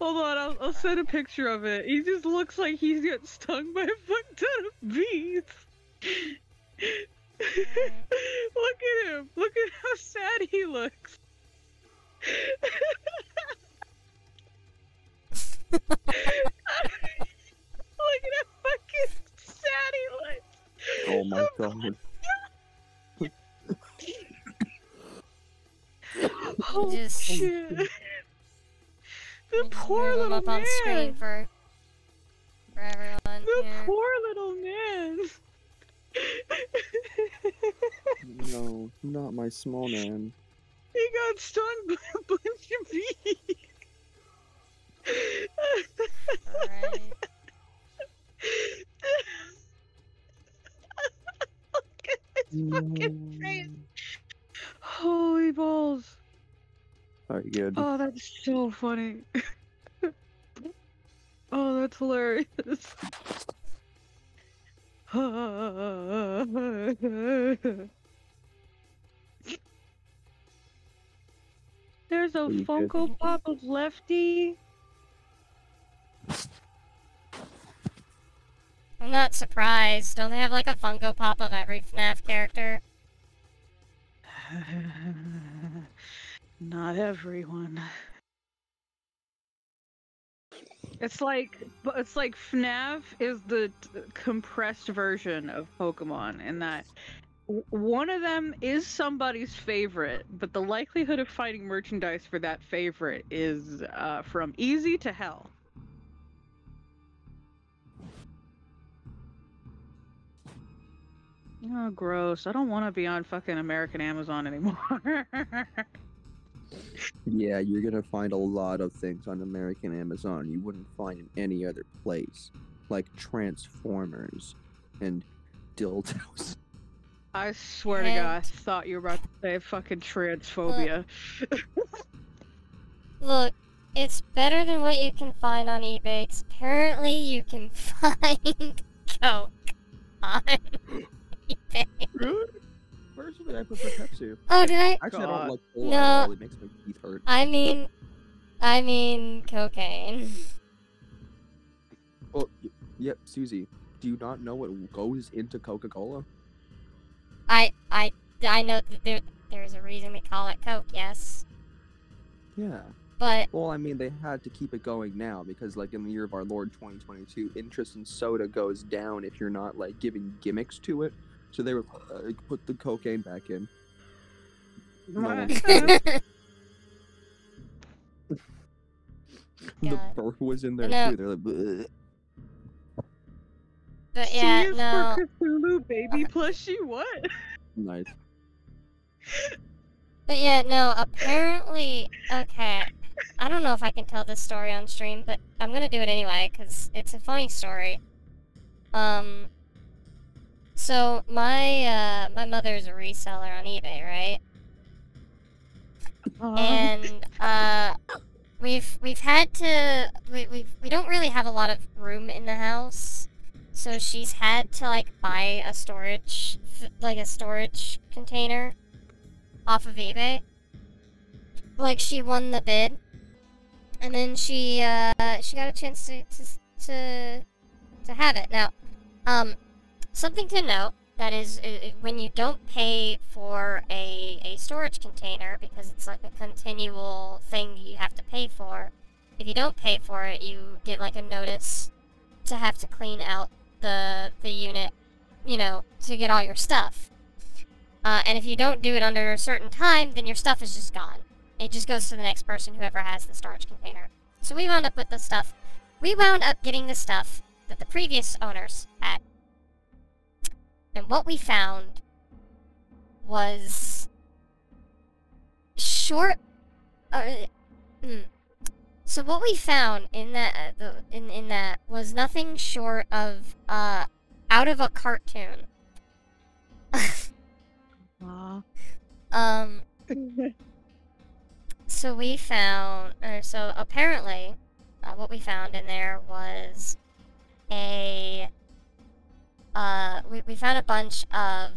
Hold on, I'll, I'll send a picture of it. He just looks like he's got stung by a fuck ton of bees. Look at him. Look at how sad he looks. Look at how fucking sad he looks. Oh my god. Oh Just- shit. The Just poor little up on screen man. for for everyone The here. poor little man. No, not my small man. He got stung by a bunch of bees. Alright. Look at his fucking face. Holy balls. Alright, good. Oh, that's so funny. oh, that's hilarious. There's a Pretty good. Funko Pop of Lefty. I'm not surprised. Don't they have like a Funko Pop of every FNAF character? Not everyone. It's like, it's like FNAF is the t- compressed version of Pokemon, in that one of them is somebody's favorite, but the likelihood of finding merchandise for that favorite is uh, from easy to hell. Oh, gross! I don't want to be on fucking American Amazon anymore. Yeah, you're gonna find a lot of things on American Amazon you wouldn't find in any other place, like Transformers and dildos. I swear to God, I thought you were about to say fucking transphobia. Look, it's better than what you can find on eBay. 'cause apparently, you can find Coke on eBay. Really? Personally, I prefer Pepsi. Oh, did I? Actually, I don't like cola No. at. It makes my teeth hurt. I mean, I mean cocaine. Well, y- yep, Suzy. Do you not know what goes into Coca-Cola? I, I, I know that there, there's a reason we call it Coke. Yes, Yeah. but Well, I mean, they had to keep it going now because, like, in the year of our Lord 2022, interest in soda goes down if you're not like giving gimmicks to it. So they were uh, put the cocaine back in. No the God. fur was in there No. too. They're like, "Bleh." but C yeah, is no. for Cthulhu baby plushie. What? nice. But yeah, no, apparently, okay. I don't know if I can tell this story on stream, but I'm gonna do it anyway, because it's a funny story. Um, so my, uh, my mother's a reseller on eBay, right? Uh, and uh we've we've had to we we we don't really have a lot of room in the house. So she's had to like buy a storage like a storage container off of eBay. Like she won the bid. And then she uh she got a chance to to to, to have it. Now um something to note that is when you don't pay for a, a storage container because it's like a continual thing you have to pay for if you don't pay for it you get like a notice to have to clean out the the unit you know to get all your stuff. Uh, and if you don't do it under a certain time then your stuff is just gone. It just goes to the next person whoever has the storage container. So we wound up with the stuff. We wound up getting the stuff that the previous owners had and what we found was short. Uh, mm. So what we found in that uh, the, in in that was nothing short of uh out of a cartoon. Um. So we found, or so apparently, uh, what we found in there was a uh, we, we found a bunch of,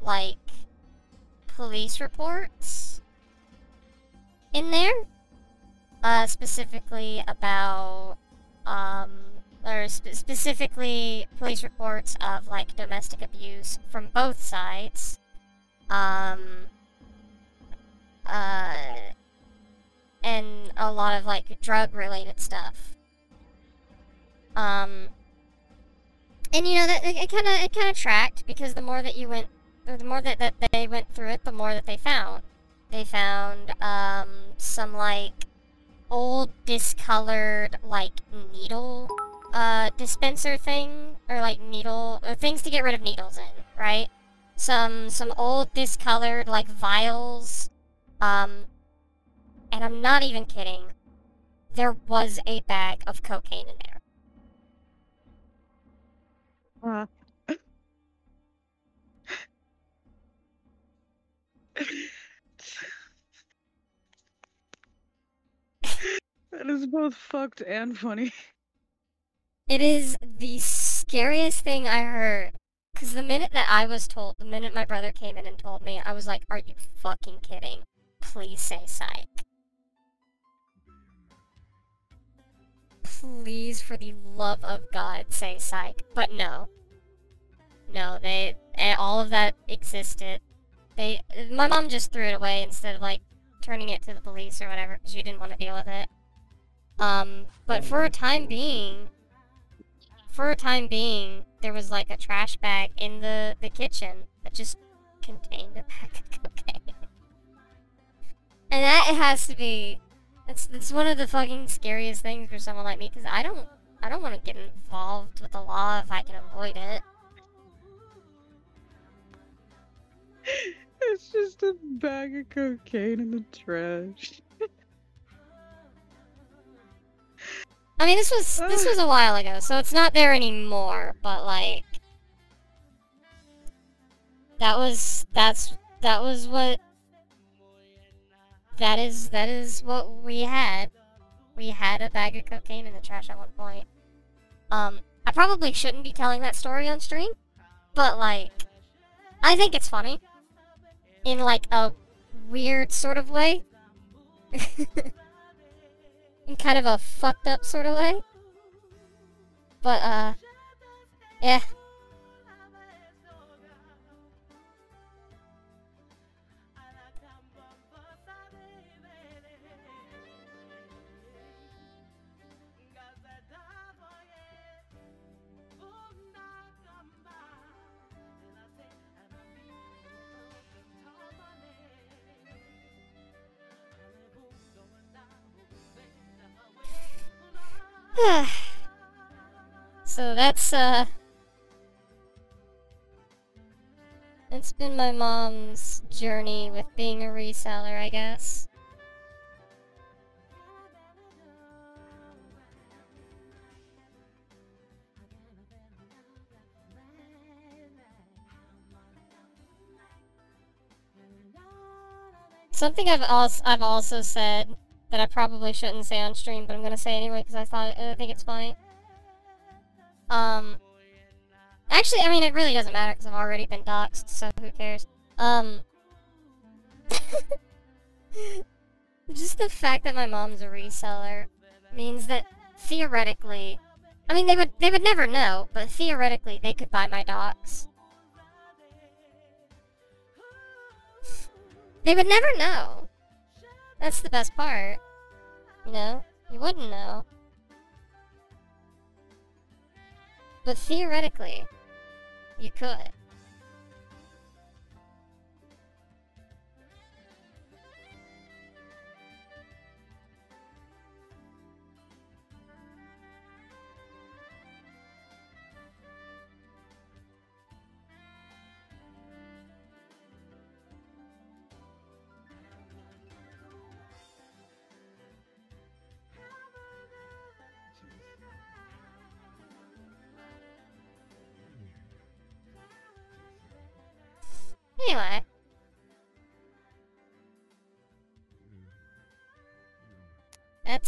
like, police reports in there. Uh, specifically about, um, or sp specifically police reports of, like, domestic abuse from both sides. Um, uh, and a lot of, like, drug-related stuff. Um, and you know that it kind of it kind of tracked because the more that you went, the more that, that they went through it, the more that they found. They found um, some like old discolored like needle uh, dispenser thing or like needle or things to get rid of needles in, right? Some some old discolored like vials, um, and I'm not even kidding. There was a bag of cocaine in there. That is both fucked and funny. It is the scariest thing I heard. Because the minute that I was told, the minute my brother came in and told me, I was like, are you fucking kidding? Please say psych. Please, for the love of God, say psych. But no. No, they, eh, all of that existed. They, my mom just threw it away instead of, like, turning it to the police or whatever, because she didn't want to deal with it. Um, but for a time being, for a time being, there was like a trash bag in the, the kitchen that just contained a bag of cocaine. And that has to be, it's, it's one of the fucking scariest things for someone like me, because I don't, I don't want to get involved with the law if I can avoid it. It's just a bag of cocaine in the trash. I mean, this was, this was a while ago, so it's not there anymore, but like, that was, that's, that was what, that is, that is what we had. We had a bag of cocaine in the trash at one point. Um, I probably shouldn't be telling that story on stream, but like, I think it's funny. In like a weird sort of way. in kind of a fucked up sort of way. But, uh, yeah. so that's, uh... It's been my mom's journey with being a reseller, I guess. Something I've also I've also said that I probably shouldn't say on stream, but I'm gonna say anyway because I thought I think it's funny. Um, actually, I mean it really doesn't matter because I've already been doxxed, so who cares? Um, just the fact that my mom's a reseller means that theoretically, I mean they would they would never know, but theoretically they could buy my docs. They would never know. That's the best part. You know? You wouldn't know. But theoretically, you could.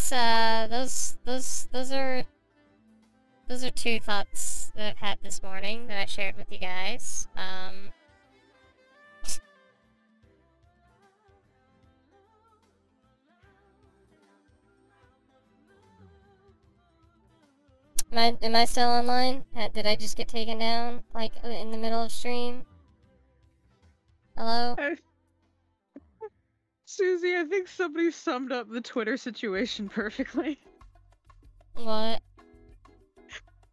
That's, uh, those, those, those are, those are two thoughts that I've had this morning that I shared with you guys. Um, Am I, am I still online? Did I just get taken down, like, in the middle of stream? Hello? Suzy, I think somebody summed up the Twitter situation perfectly. What?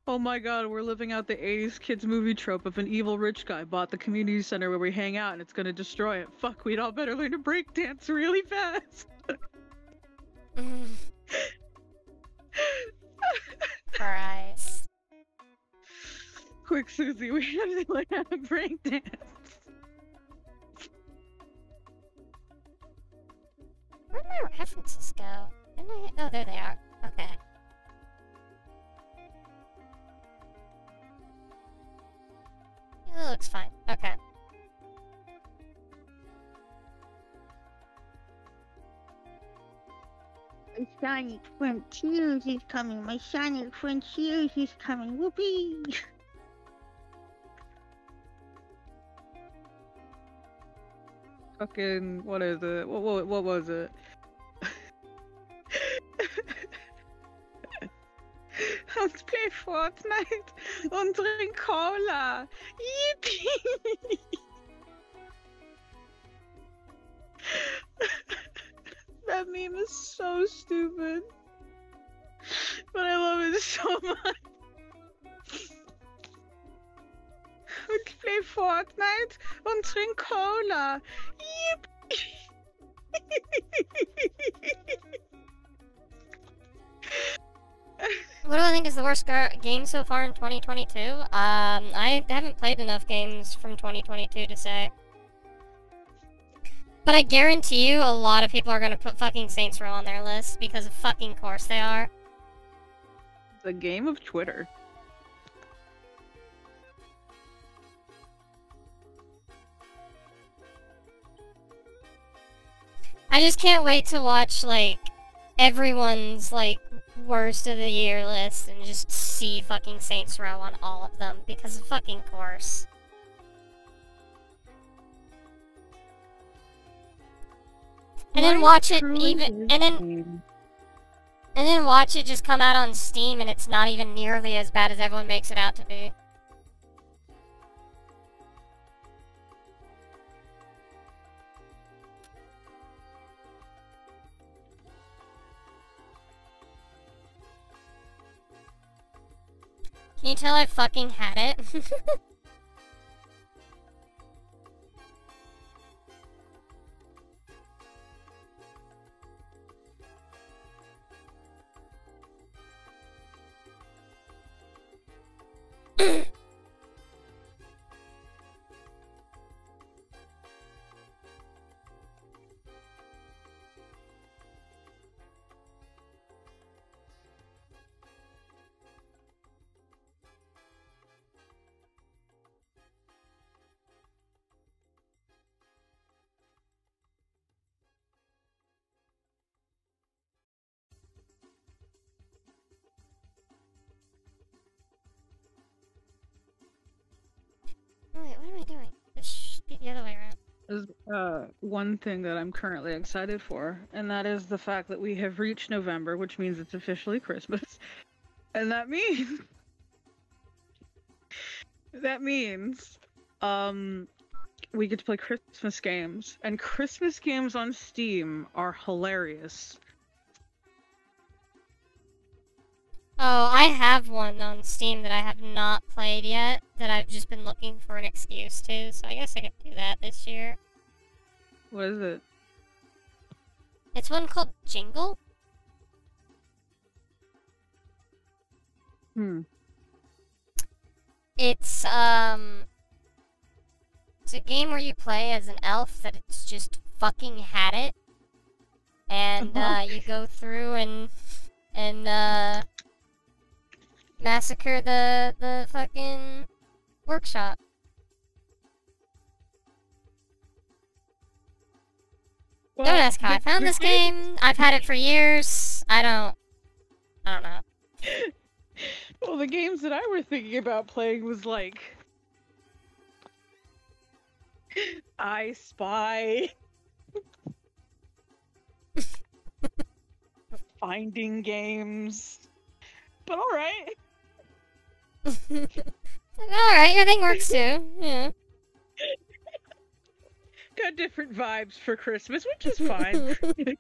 Oh my god, we're living out the 80s kids movie trope of an evil rich guy bought the community center where we hang out and it's gonna destroy it. Fuck, we'd all better learn to break dance really fast. Mm, Christ. Quick, Suzy, we have to learn how to break Where'd my references go? Didn't I... Oh, there they are. Okay. It looks fine. Okay. My shiny frontiers is coming. My shiny frontiers is coming. Whoopee! Fucking, what is it? What, what, what was it? Let's play Fortnite und drink Cola. That meme is so stupid. But I love it so much. Let's play Fortnite und drink Cola. What do I think is the worst game so far in 2022? Um, I haven't played enough games from 2022 to say. But I guarantee you a lot of people are gonna put fucking Saints Row on their list because of fucking course they are. the game of Twitter. I just can't wait to watch, like, everyone's, like, worst of the year list and just see fucking Saints Row on all of them because of fucking course. And then watch it even, and then, and then watch it just come out on Steam and it's not even nearly as bad as everyone makes it out to be. Can you tell I fucking had it? the other way around. There's uh, one thing that I'm currently excited for, and that is the fact that we have reached November, which means it's officially Christmas. And that means that means um we get to play Christmas games. And Christmas games on Steam are hilarious. Oh, I have one on Steam that I have not played yet, that I've just been looking for an excuse to, so I guess I could do that this year. What is it? It's one called Jingle? Hmm. It's, um... It's a game where you play as an elf that it's just fucking had it. And, uh, you go through and, and, uh... Massacre the, the fucking workshop. Don't ask how I found this game. I've had it for years. I don't... I don't know. Well, the games that I were thinking about playing was like I Spy, finding games. But all right, Alright, your thing works too. Yeah. got different vibes for Christmas, which is fine. this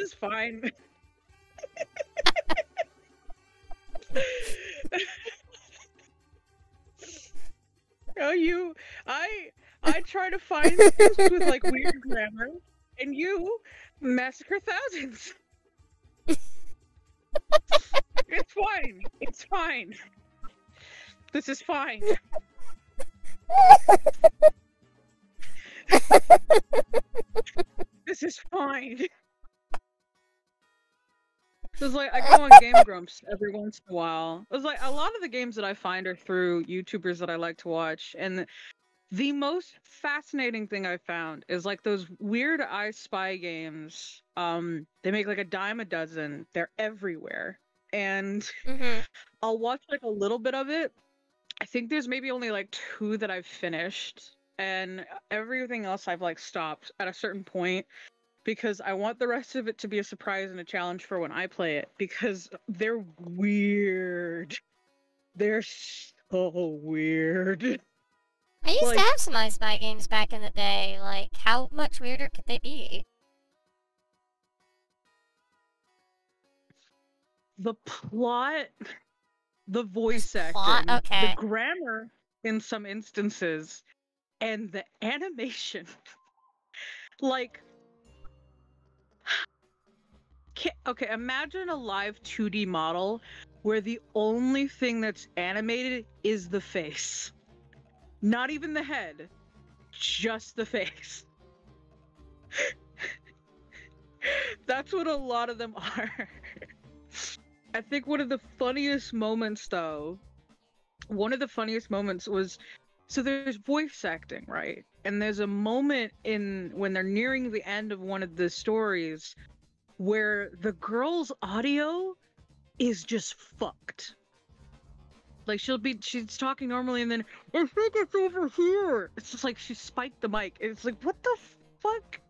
is fine. oh, you, I, I try to find things with like weird grammar, and you massacre thousands. it's fine. It's fine. This is fine. This is fine. It's like I go on Game Grumps every once in a while. It's like a lot of the games that I find are through YouTubers that I like to watch, and the most fascinating thing I found is like those weird I Spy games. Um, they make like a dime a dozen. They're everywhere, and hmm I'll watch like a little bit of it. I think there's maybe only like two that I've finished, and everything else I've like stopped at a certain point because I want the rest of it to be a surprise and a challenge for when I play it because they're weird. They're so weird. I used Like- to have some I Spy games back in the day. Like, how much weirder could they be? The plot, the voice acting, plot? Okay. the grammar in some instances, and the animation. like, okay, imagine a live 2D model where the only thing that's animated is the face. Not even the head, just the face. that's what a lot of them are. I think one of the funniest moments, though, one of the funniest moments was so there's voice acting, right? And there's a moment in when they're nearing the end of one of the stories where the girl's audio is just fucked. Like she'll be she's talking normally and then I think it's over here. It's just like she spiked the mic. It's like what the fuck?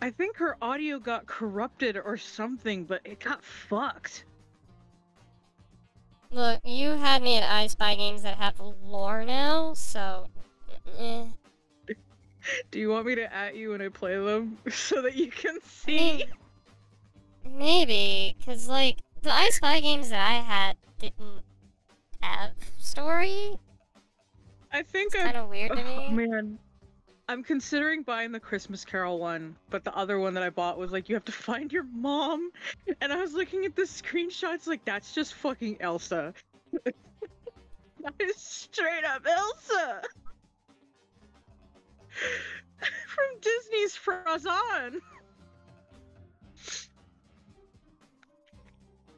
I think her audio got corrupted or something, but it got fucked. Look, you had me at I Spy games that have lore now, so. Eh. Do you want me to at you when I play them so that you can see? maybe, because, like, the I Spy games that I had didn't have story. I think It's I. kind of weird to Oh, man. I'm considering buying the Christmas Carol one, but the other one that I bought was like, you have to find your mom. And I was looking at the screenshots, like, that's just fucking Elsa. that is straight up Elsa! From Disney's Frozen!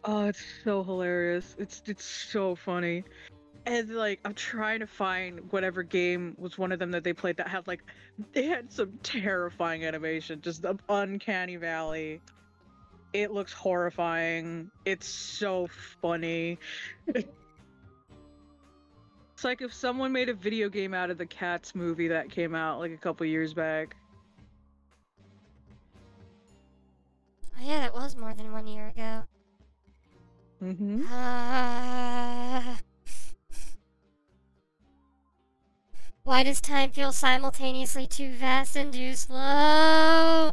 Oh, it's so hilarious. It's it's so funny. And like I'm trying to find whatever game was one of them that they played that had like they had some terrifying animation, just the uncanny valley. It looks horrifying. It's so funny. it's like if someone made a video game out of the Cats movie that came out like a couple years back. Oh, yeah, that was more than one year ago. Mm-hmm. Ah. Why does time feel simultaneously too fast and too slow?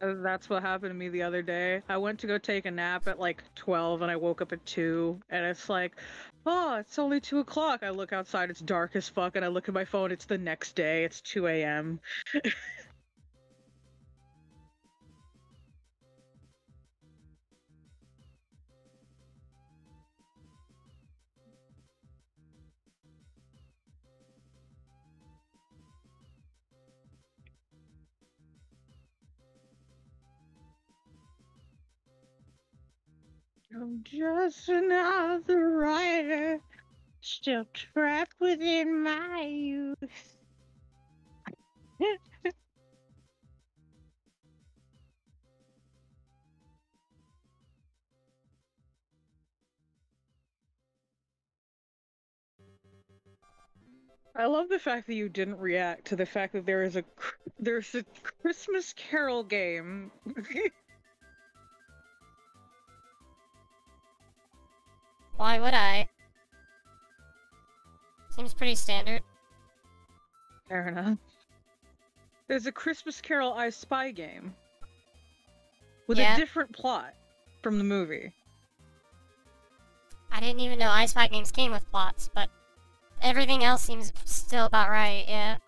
Uh, That's what happened to me the other day. I went to go take a nap at like 12 and I woke up at 2. And it's like, oh, it's only 2 o'clock. I look outside, it's dark as fuck. And I look at my phone, it's the next day. It's 2 a.m. I'm just another writer, still trapped within my youth. I love the fact that you didn't react to the fact that there is a there's a Christmas Carol game Why would I? Seems pretty standard. Fair enough. There's a Christmas Carol I Spy game with Yeah. a different plot from the movie. I didn't even know I Spy games came with plots, but everything else seems still about right, yeah.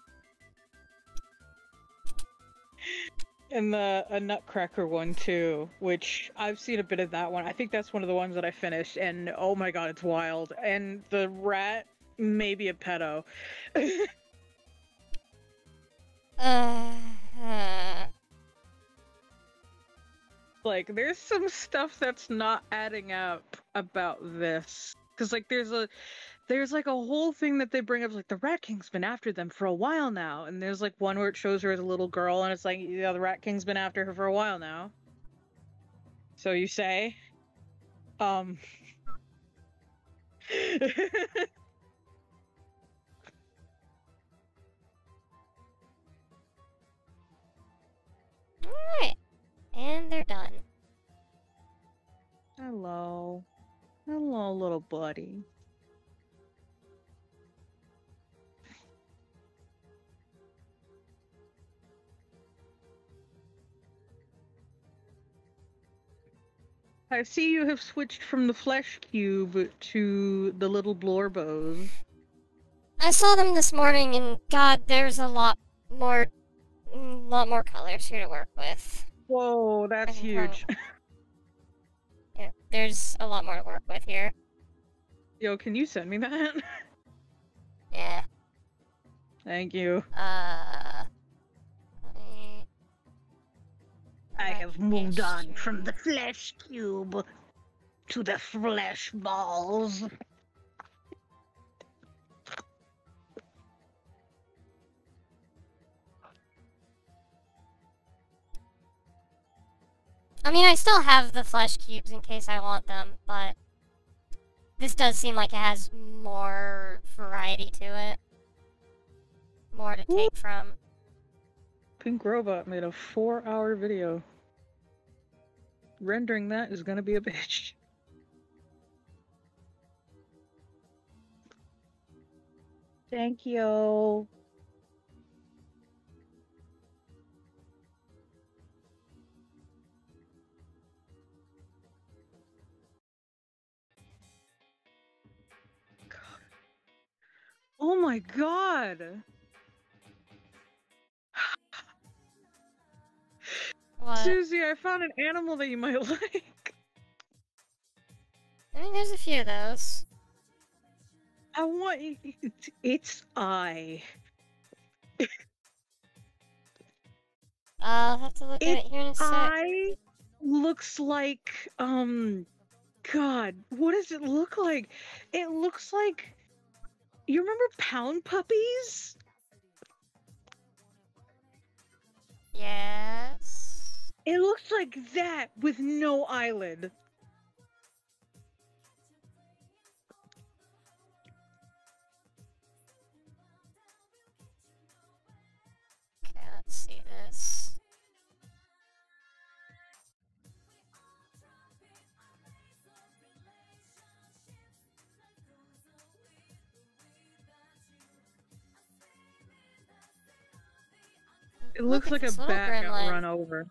And the a Nutcracker one too, which I've seen a bit of that one. I think that's one of the ones that I finished, and oh my god, it's wild. And the rat maybe a pedo. Uh, uh, like there's some stuff that's not adding up about this because like there's a there's like a whole thing that they bring up like the rat king's been after them for a while now and there's like one where it shows her as a little girl and it's like yeah the rat king's been after her for a while now so you say um Alright. And they're done. hello hello little buddy I see you have switched from the flesh cube to the little blorbos. I saw them this morning, and God, there's a lot more, mm, lot more colors here to work with. Whoa, that's huge. Yeah, there's a lot more to work with here. Yo, can you send me that? Yeah. Thank you. Uh. I have moved on from the Question. flesh cube to the flesh balls. I mean, I still have the flesh cubes in case I want them, but this does seem like it has more variety to it. More to take from. Pink Robot made a four hour video. Rendering that is gonna be a bitch. Thank you. Oh my god! What? Susie, I found an animal that you might like. I mean, there's a few of those. I want y- y- its eye. I'll have to look at It- here in a sec. Eye looks like um God, what does it look like? It looks like you remember pound puppies? Yes. It looks like that with no eyelid. Okay, let's see this. It looks at like a bat got run over.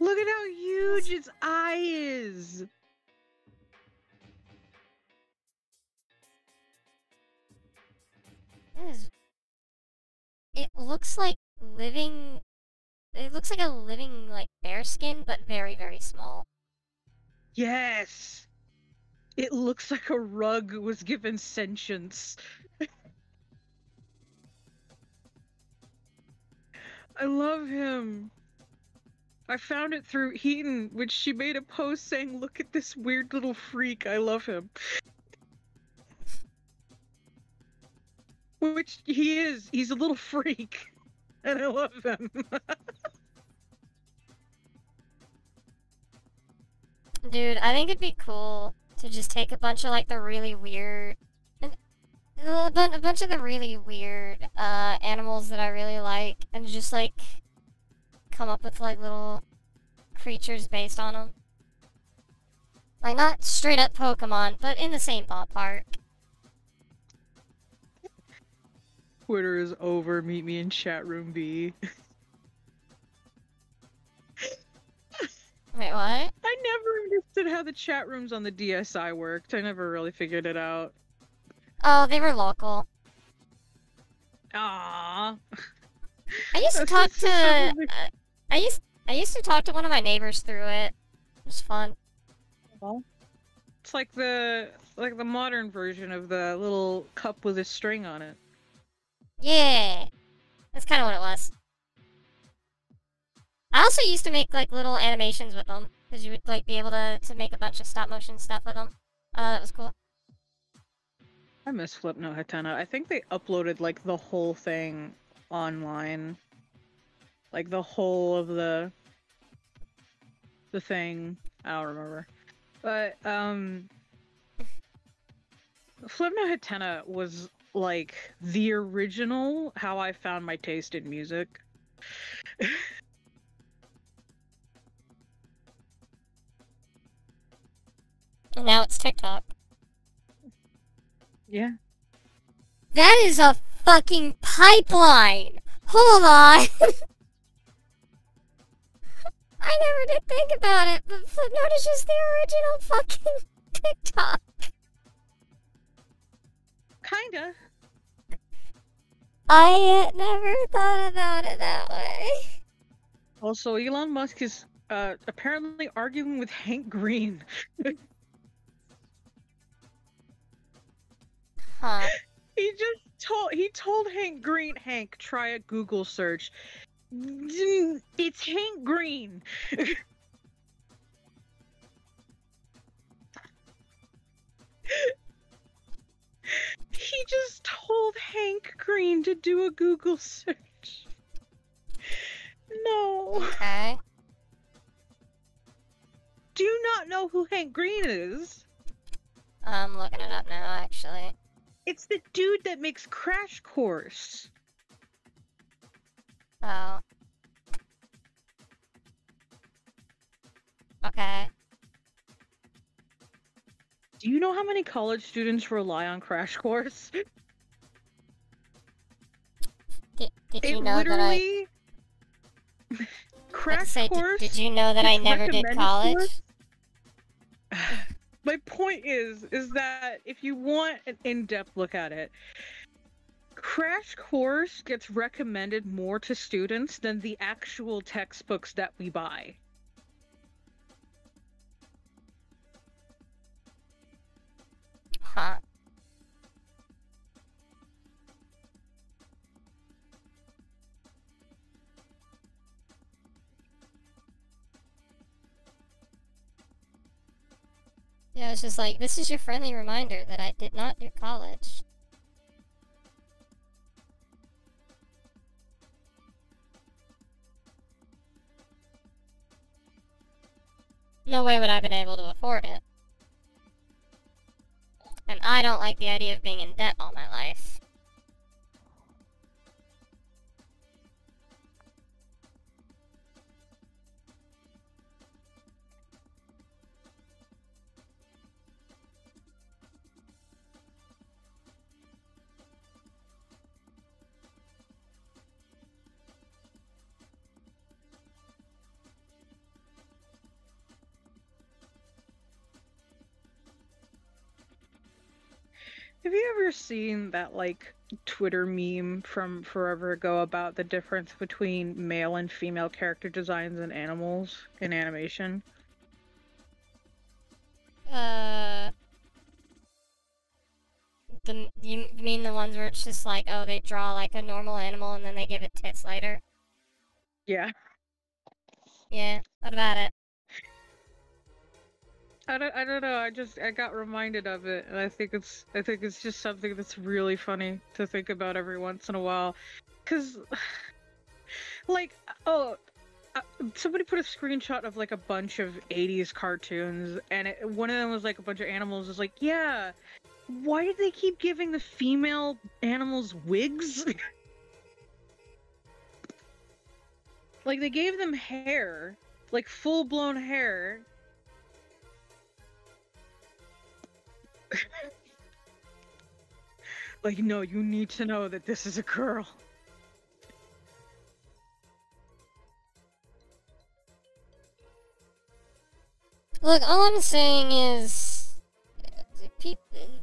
Look at how huge its eye is. It looks like living. It looks like a living like bear skin, but very very small. Yes. It looks like a rug was given sentience. I love him. I found it through Heaton, which she made a post saying, Look at this weird little freak. I love him. Which he is. He's a little freak. And I love him. Dude, I think it'd be cool to just take a bunch of like the really weird. A, a bunch of the really weird uh, animals that I really like, and just like come up with like little creatures based on them. Like not straight up Pokemon, but in the same ballpark. Twitter is over. Meet me in chat room B. Wait, what? I never understood how the chat rooms on the DSi worked. I never really figured it out. Oh, they were local. Ah. I used to talk to. Uh, I used I used to talk to one of my neighbors through it. It was fun. It's like the like the modern version of the little cup with a string on it. Yeah, that's kind of what it was. I also used to make like little animations with them because you would like be able to to make a bunch of stop motion stuff with them. Uh, that was cool. I miss Flipnote Hatena. I think they uploaded like the whole thing online. Like the whole of the the thing. I don't remember. But um Flipnote Hatena was like the original how I found my taste in music. And now it's TikTok. Yeah. That is a fucking pipeline. Hold on. I never did think about it, but Flipnote is just the original fucking TikTok. Kinda. I never thought about it that way. Also, Elon Musk is uh, apparently arguing with Hank Green. Huh. He just told he told Hank Green, Hank, try a Google search. It's Hank Green. he just told Hank Green to do a Google search. No. Okay. Do you not know who Hank Green is? I'm looking it up now, actually. It's the dude that makes Crash Course. Oh. Okay. Do you know how many college students rely on Crash Course? Did, did It you know that I... Crash say, Course. did you know that I never did college? My point is, is that if you want an in-depth look at it, Crash Course gets recommended more to students than the actual textbooks that we buy. Huh. Yeah, it's just like, this is your friendly reminder that I did not do college. No way would I have been able to afford it. And I don't like the idea of being in debt all my life. Have you ever seen that like Twitter meme from forever ago about the difference between male and female character designs in animals in animation? Uh. The, you mean the ones where it's just like, oh, they draw like a normal animal and then they give it tits later? Yeah. Yeah, what about it? I don't, I don't know. I just I got reminded of it, and I think it's I think it's just something that's really funny to think about every once in a while, cause like oh. uh, Somebody put a screenshot of like a bunch of 80s cartoons, and it, one of them was like a bunch of animals. Is like, yeah, why did they keep giving the female animals wigs? like they gave them hair, like full blown hair. like no, you need to know that this is a girl. Look, all I'm saying is,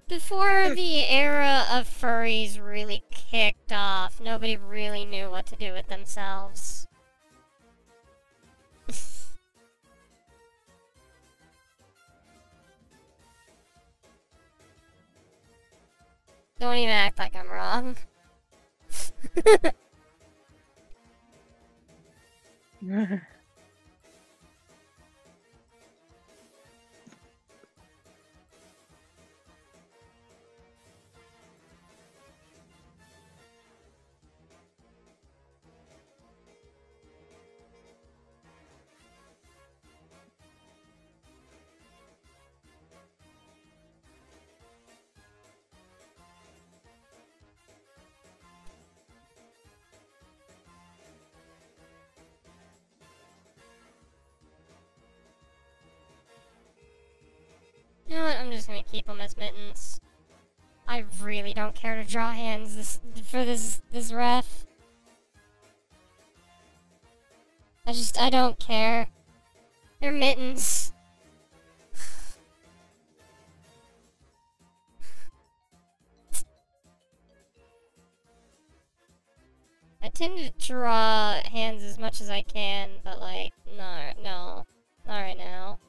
before the era of furries really kicked off, nobody really knew what to do with themselves. Don't even act like I'm wrong. I'm just gonna keep them as mittens. I really don't care to draw hands this for this this ref. I just I don't care. They're mittens. I tend to draw hands as much as I can, but like, no, no, not right now.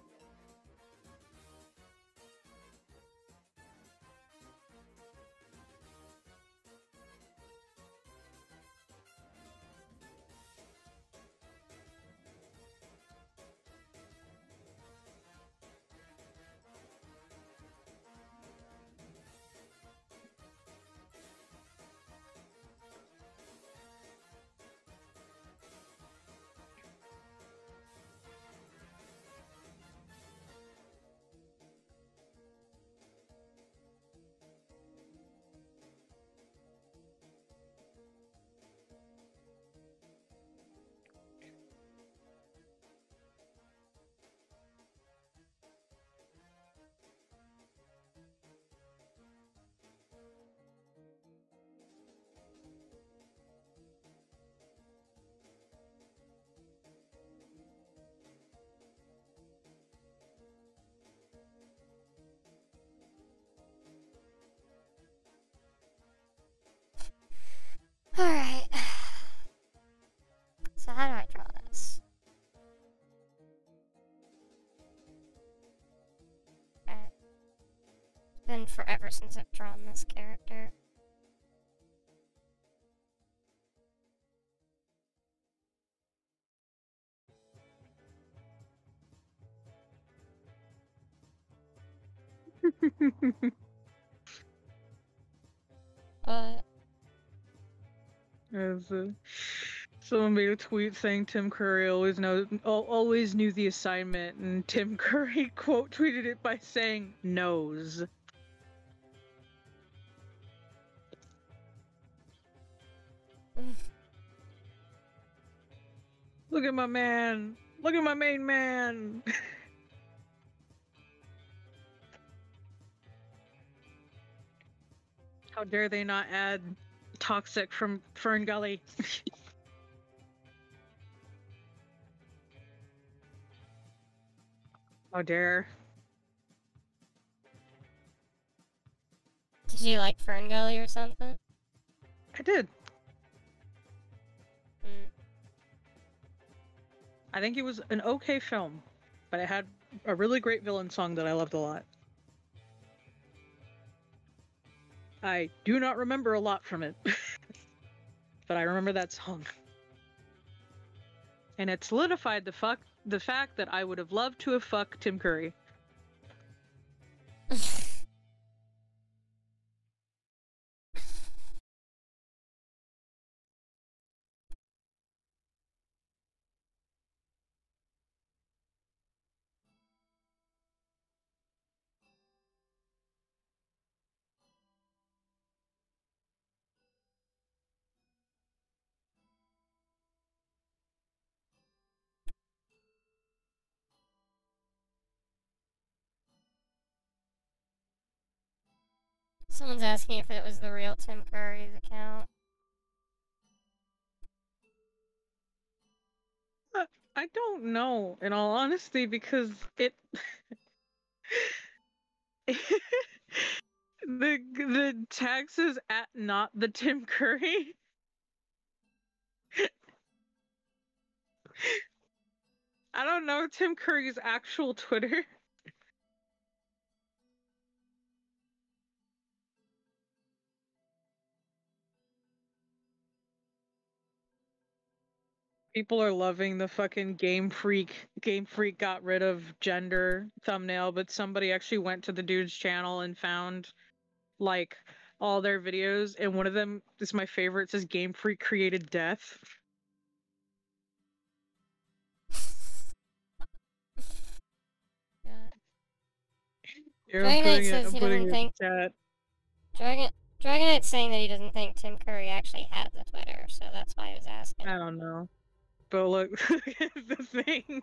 Forever since I've drawn this character. But As uh, someone made a tweet saying Tim Curry always knows always knew the assignment, and Tim Curry quote tweeted it by saying knows. Look at my man. Look at my main man. How dare they not add toxic from Fern Gully? How dare. did you like Fern Gully or something? I did. I think it was an okay film, but it had a really great villain song that I loved a lot. I do not remember a lot from it, but I remember that song. And it solidified the fuck the fact that I would have loved to have fucked Tim Curry. Someone's asking if it was the real Tim Curry's account. Uh, I don't know, in all honesty, because it the the tag says at not the Tim Curry. I don't know Tim Curry's actual Twitter. People are loving the fucking Game Freak. Game Freak got rid of gender thumbnail, but somebody actually went to the dude's channel and found like all their videos, and one of them is my favorite. It says Game Freak created death. Yeah. Here, I'm Dragonite it- says I'm he doesn't think- chat. Dragon Dragonite's saying that he doesn't think Tim Curry actually has a Twitter, so that's why he was asking. I don't know. But look, look at the thing.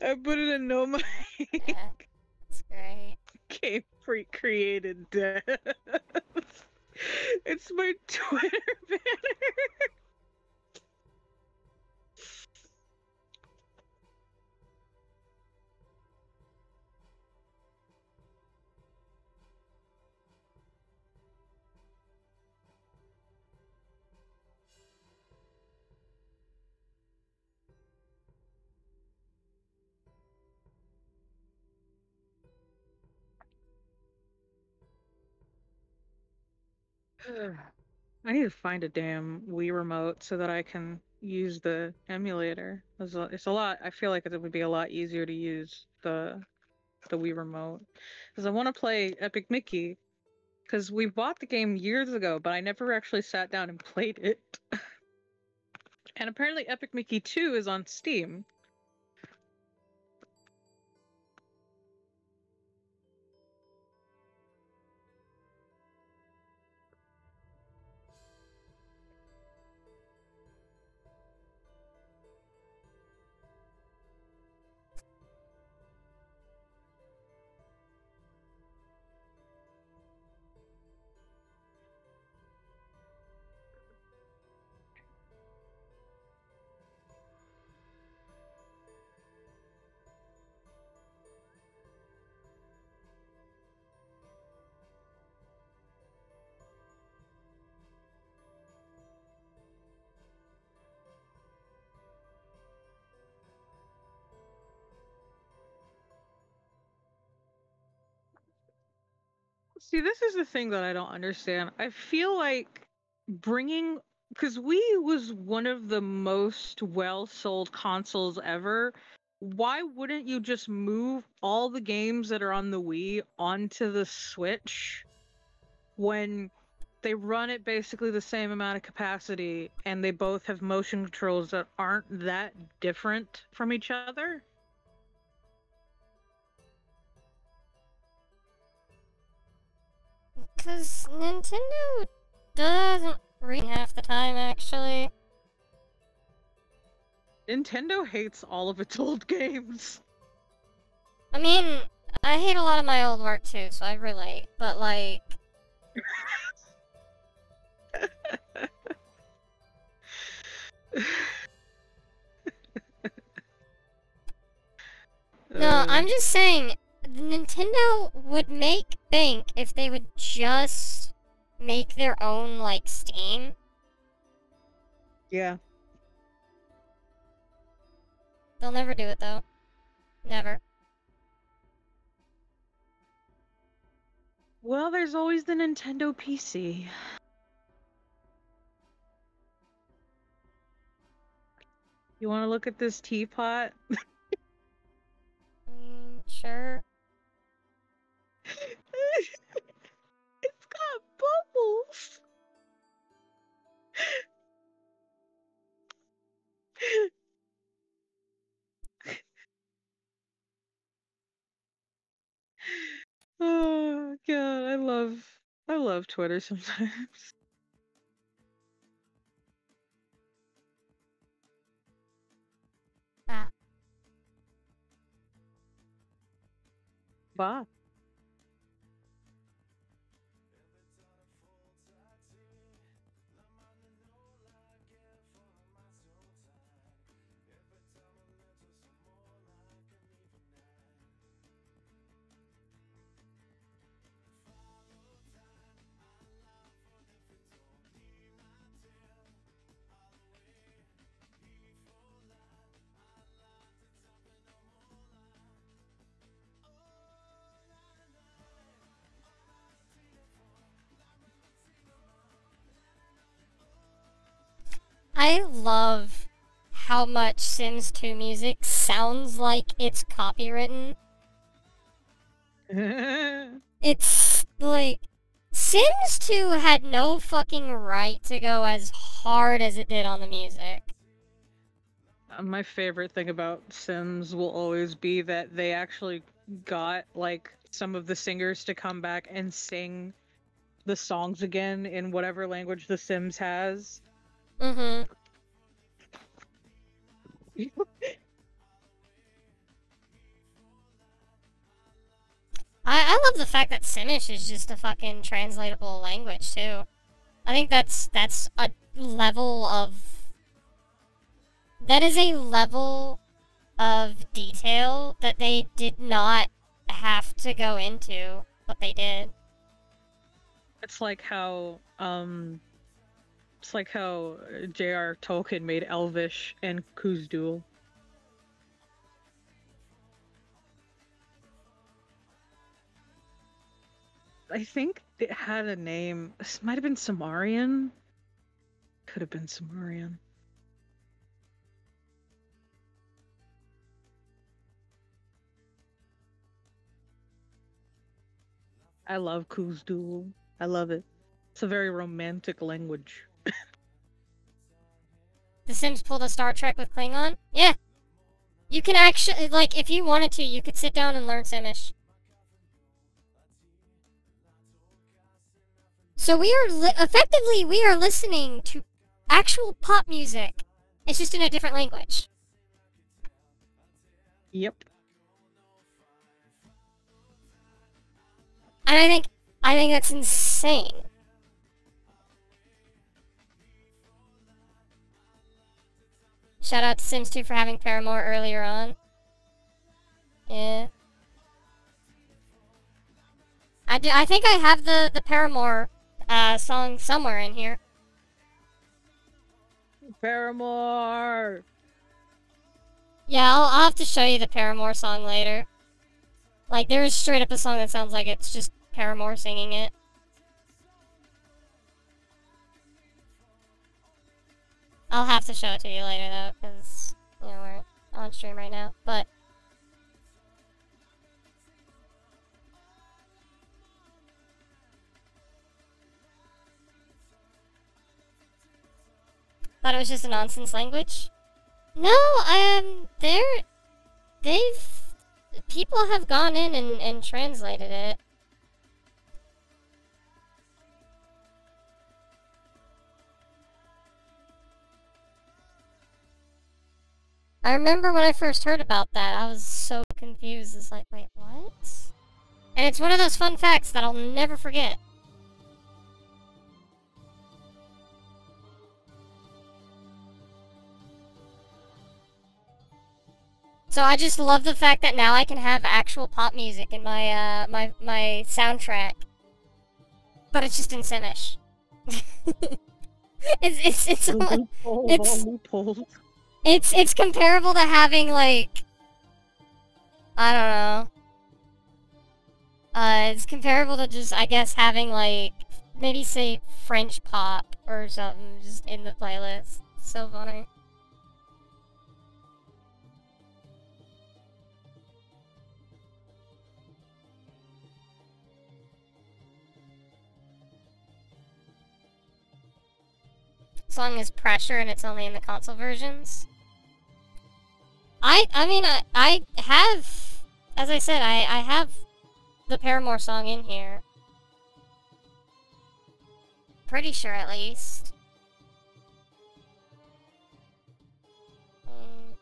I put it in no mic. Yeah, that's great. Game Freak created death. It's my Twitter banner. I need to find a damn Wii remote so that I can use the emulator. It's a, it's a lot. I feel like it would be a lot easier to use the the Wii remote because I want to play Epic Mickey. Because we bought the game years ago, but I never actually sat down and played it. and apparently, Epic Mickey 2 is on Steam. See, this is the thing that I don't understand. I feel like bringing because Wii was one of the most well sold consoles ever. Why wouldn't you just move all the games that are on the Wii onto the Switch when they run at basically the same amount of capacity and they both have motion controls that aren't that different from each other? Because Nintendo doesn't read half the time, actually. Nintendo hates all of its old games. I mean, I hate a lot of my old work too, so I relate. But like, no, I'm just saying, Nintendo would make bank if they would just make their own like Steam. Yeah. They'll never do it though. Never. Well, there's always the Nintendo PC. You want to look at this teapot? Mean, sure. It's got bubbles. oh god, I love I love Twitter sometimes. Ah. Bye. I love how much Sims 2 music sounds like it's copywritten. It's like Sims 2 had no fucking right to go as hard as it did on the music. Uh, My favorite thing about Sims will always be that they actually got like some of the singers to come back and sing the songs again in whatever language the Sims has. Mm-hmm. I, I love the fact that Simlish is just a fucking translatable language too. I think that's that's a level of that is a level of detail that they did not have to go into, but they did. It's like how um it's like how uh, J.R. Tolkien made Elvish and Khuzdul. I think it had a name. This might have been Samarian. Could have been Samarian. I love Khuzdul. I love it. It's a very romantic language. The Sims pulled a Star Trek with Klingon? Yeah. You can actually, like, if you wanted to, you could sit down and learn Simlish. So we are, li- effectively, we are listening to actual pop music. It's just in a different language. Yep. And I think, I think that's insane. Shout out to Sims 2 for having Paramore earlier on. Yeah. I, do, I think I have the, the Paramore uh, song somewhere in here. Paramore. Yeah, I'll, I'll have to show you the Paramore song later. Like, there is straight up a song that sounds like it's just Paramore singing it. I'll have to show it to you later, though, because, you know, we're on stream right now. But, thought it was just a nonsense language. No, um, they're, they've, people have gone in and, and translated it. I remember when I first heard about that, I was so confused. It's like, wait, what? And it's one of those fun facts that I'll never forget. So I just love the fact that now I can have actual pop music in my uh my my soundtrack. But it's just in Simlish. it's it's it's Loophole, it's- loophole. It's it's comparable to having like I don't know. Uh, it's comparable to just I guess having like maybe say French pop or something just in the playlist. So funny. Song is Pressure and it's only in the console versions. I I mean I, I have as I said I I have the Paramore song in here. Pretty sure at least. Mm.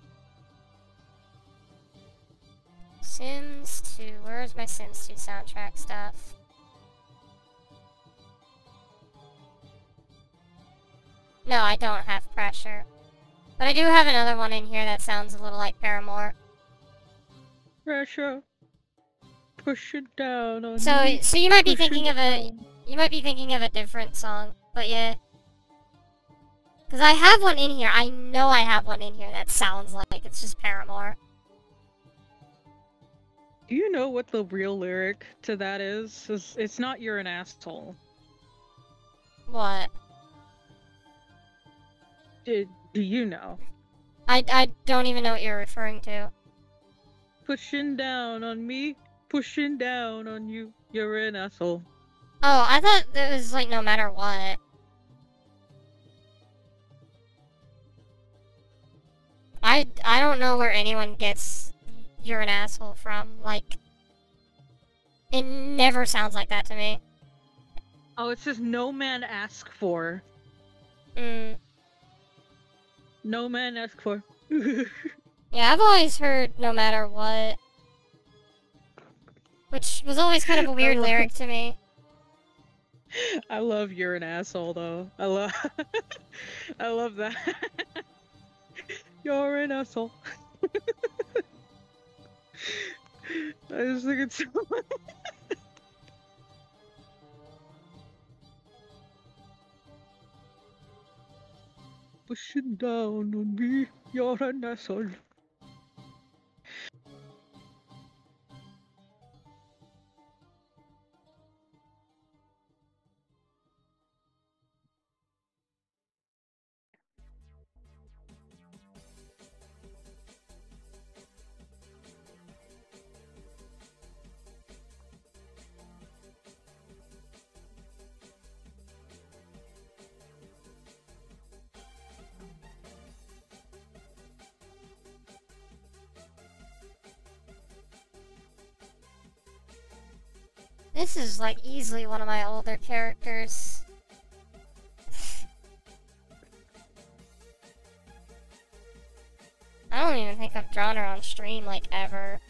Sims 2. Where's my Sims 2 soundtrack stuff? No, I don't have pressure. But I do have another one in here that sounds a little like Paramore. Pressure. Push it down on So, me. so you might be push thinking of a, you might be thinking of a different song, but yeah. Cause I have one in here. I know I have one in here that sounds like it's just Paramore. Do you know what the real lyric to that is? It's, it's not you're an asshole. What? Do, do you know? I, I don't even know what you're referring to. Pushing down on me, pushing down on you. You're an asshole. Oh, I thought it was like no matter what. I I don't know where anyone gets you're an asshole from. Like it never sounds like that to me. Oh, it says no man ask for. Mm. No man ask for. Yeah, I've always heard no matter what. Which was always kind of a weird lyric to me. I love you're an asshole though. I love I love that. you're an asshole. I just think it's so Pushing down on me, you're like easily one of my older characters. I don't even think I've drawn her on stream like ever.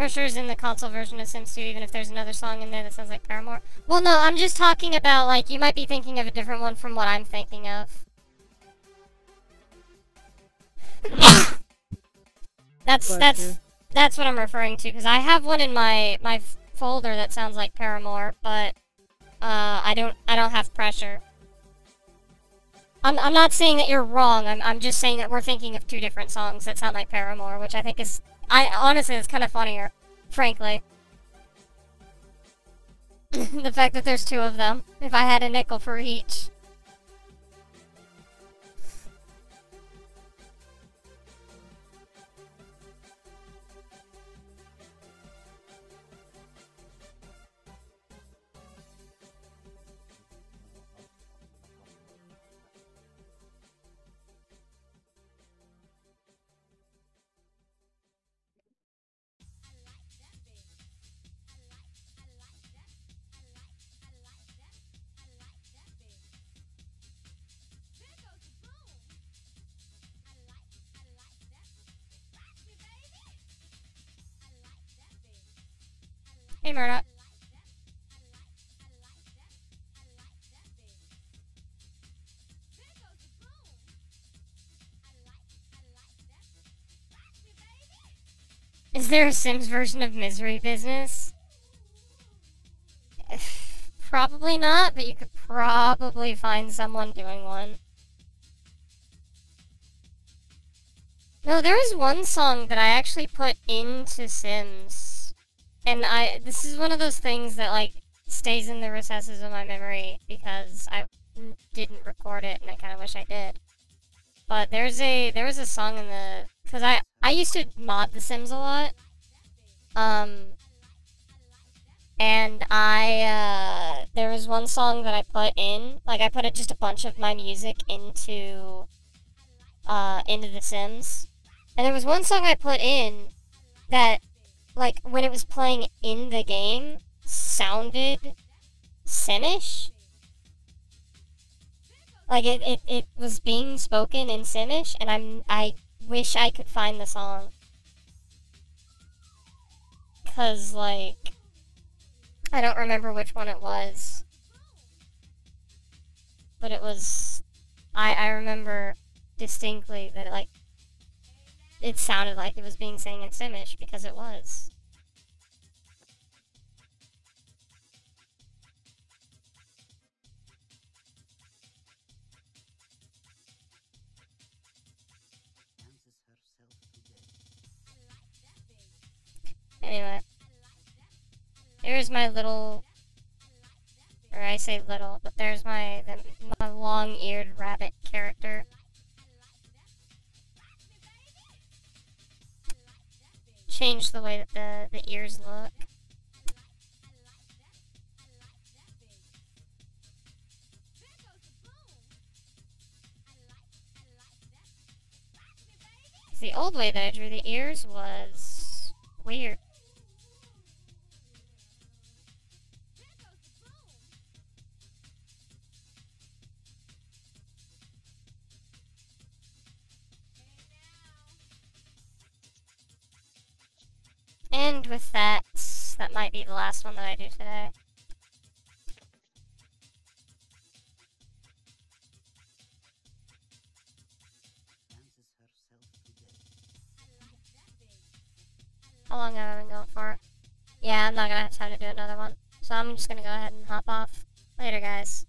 Pressure's in the console version of Sims 2, even if there's another song in there that sounds like Paramore. Well, no, I'm just talking about, like, you might be thinking of a different one from what I'm thinking of. that's, Bless that's, you. that's what I'm referring to, because I have one in my, my folder that sounds like Paramore, but, uh, I don't, I don't have pressure. I'm, I'm not saying that you're wrong, I'm, I'm just saying that we're thinking of two different songs that sound like Paramore, which I think is I honestly, it's kind of funnier, frankly. the fact that there's two of them. If I had a nickel for each. There a Sims version of Misery Business? Probably not, but you could probably find someone doing one. No, there is one song that I actually put into Sims. And I this is one of those things that like stays in the recesses of my memory because I didn't record it and I kind of wish I did. But there's a there was a song in the cuz I I used to mod The Sims a lot. Um and I uh there was one song that I put in, like I put it just a bunch of my music into uh into The Sims. And there was one song I put in that like when it was playing in the game sounded Simlish. Like it, it, it was being spoken in Simlish and I'm I wish I could find the song. Cause like I don't remember which one it was. But it was I I remember distinctly that it, like it sounded like it was being sang in Simlish because it was. Anyway. Here's my little... Or I say little, but there's my, my long-eared rabbit character. Change the way that the, the ears look. The old way that I drew the ears was weird. And with that, that might be the last one that I do today. How long have I been going for? Yeah, I'm not gonna have time to do another one. So I'm just gonna go ahead and hop off. Later, guys.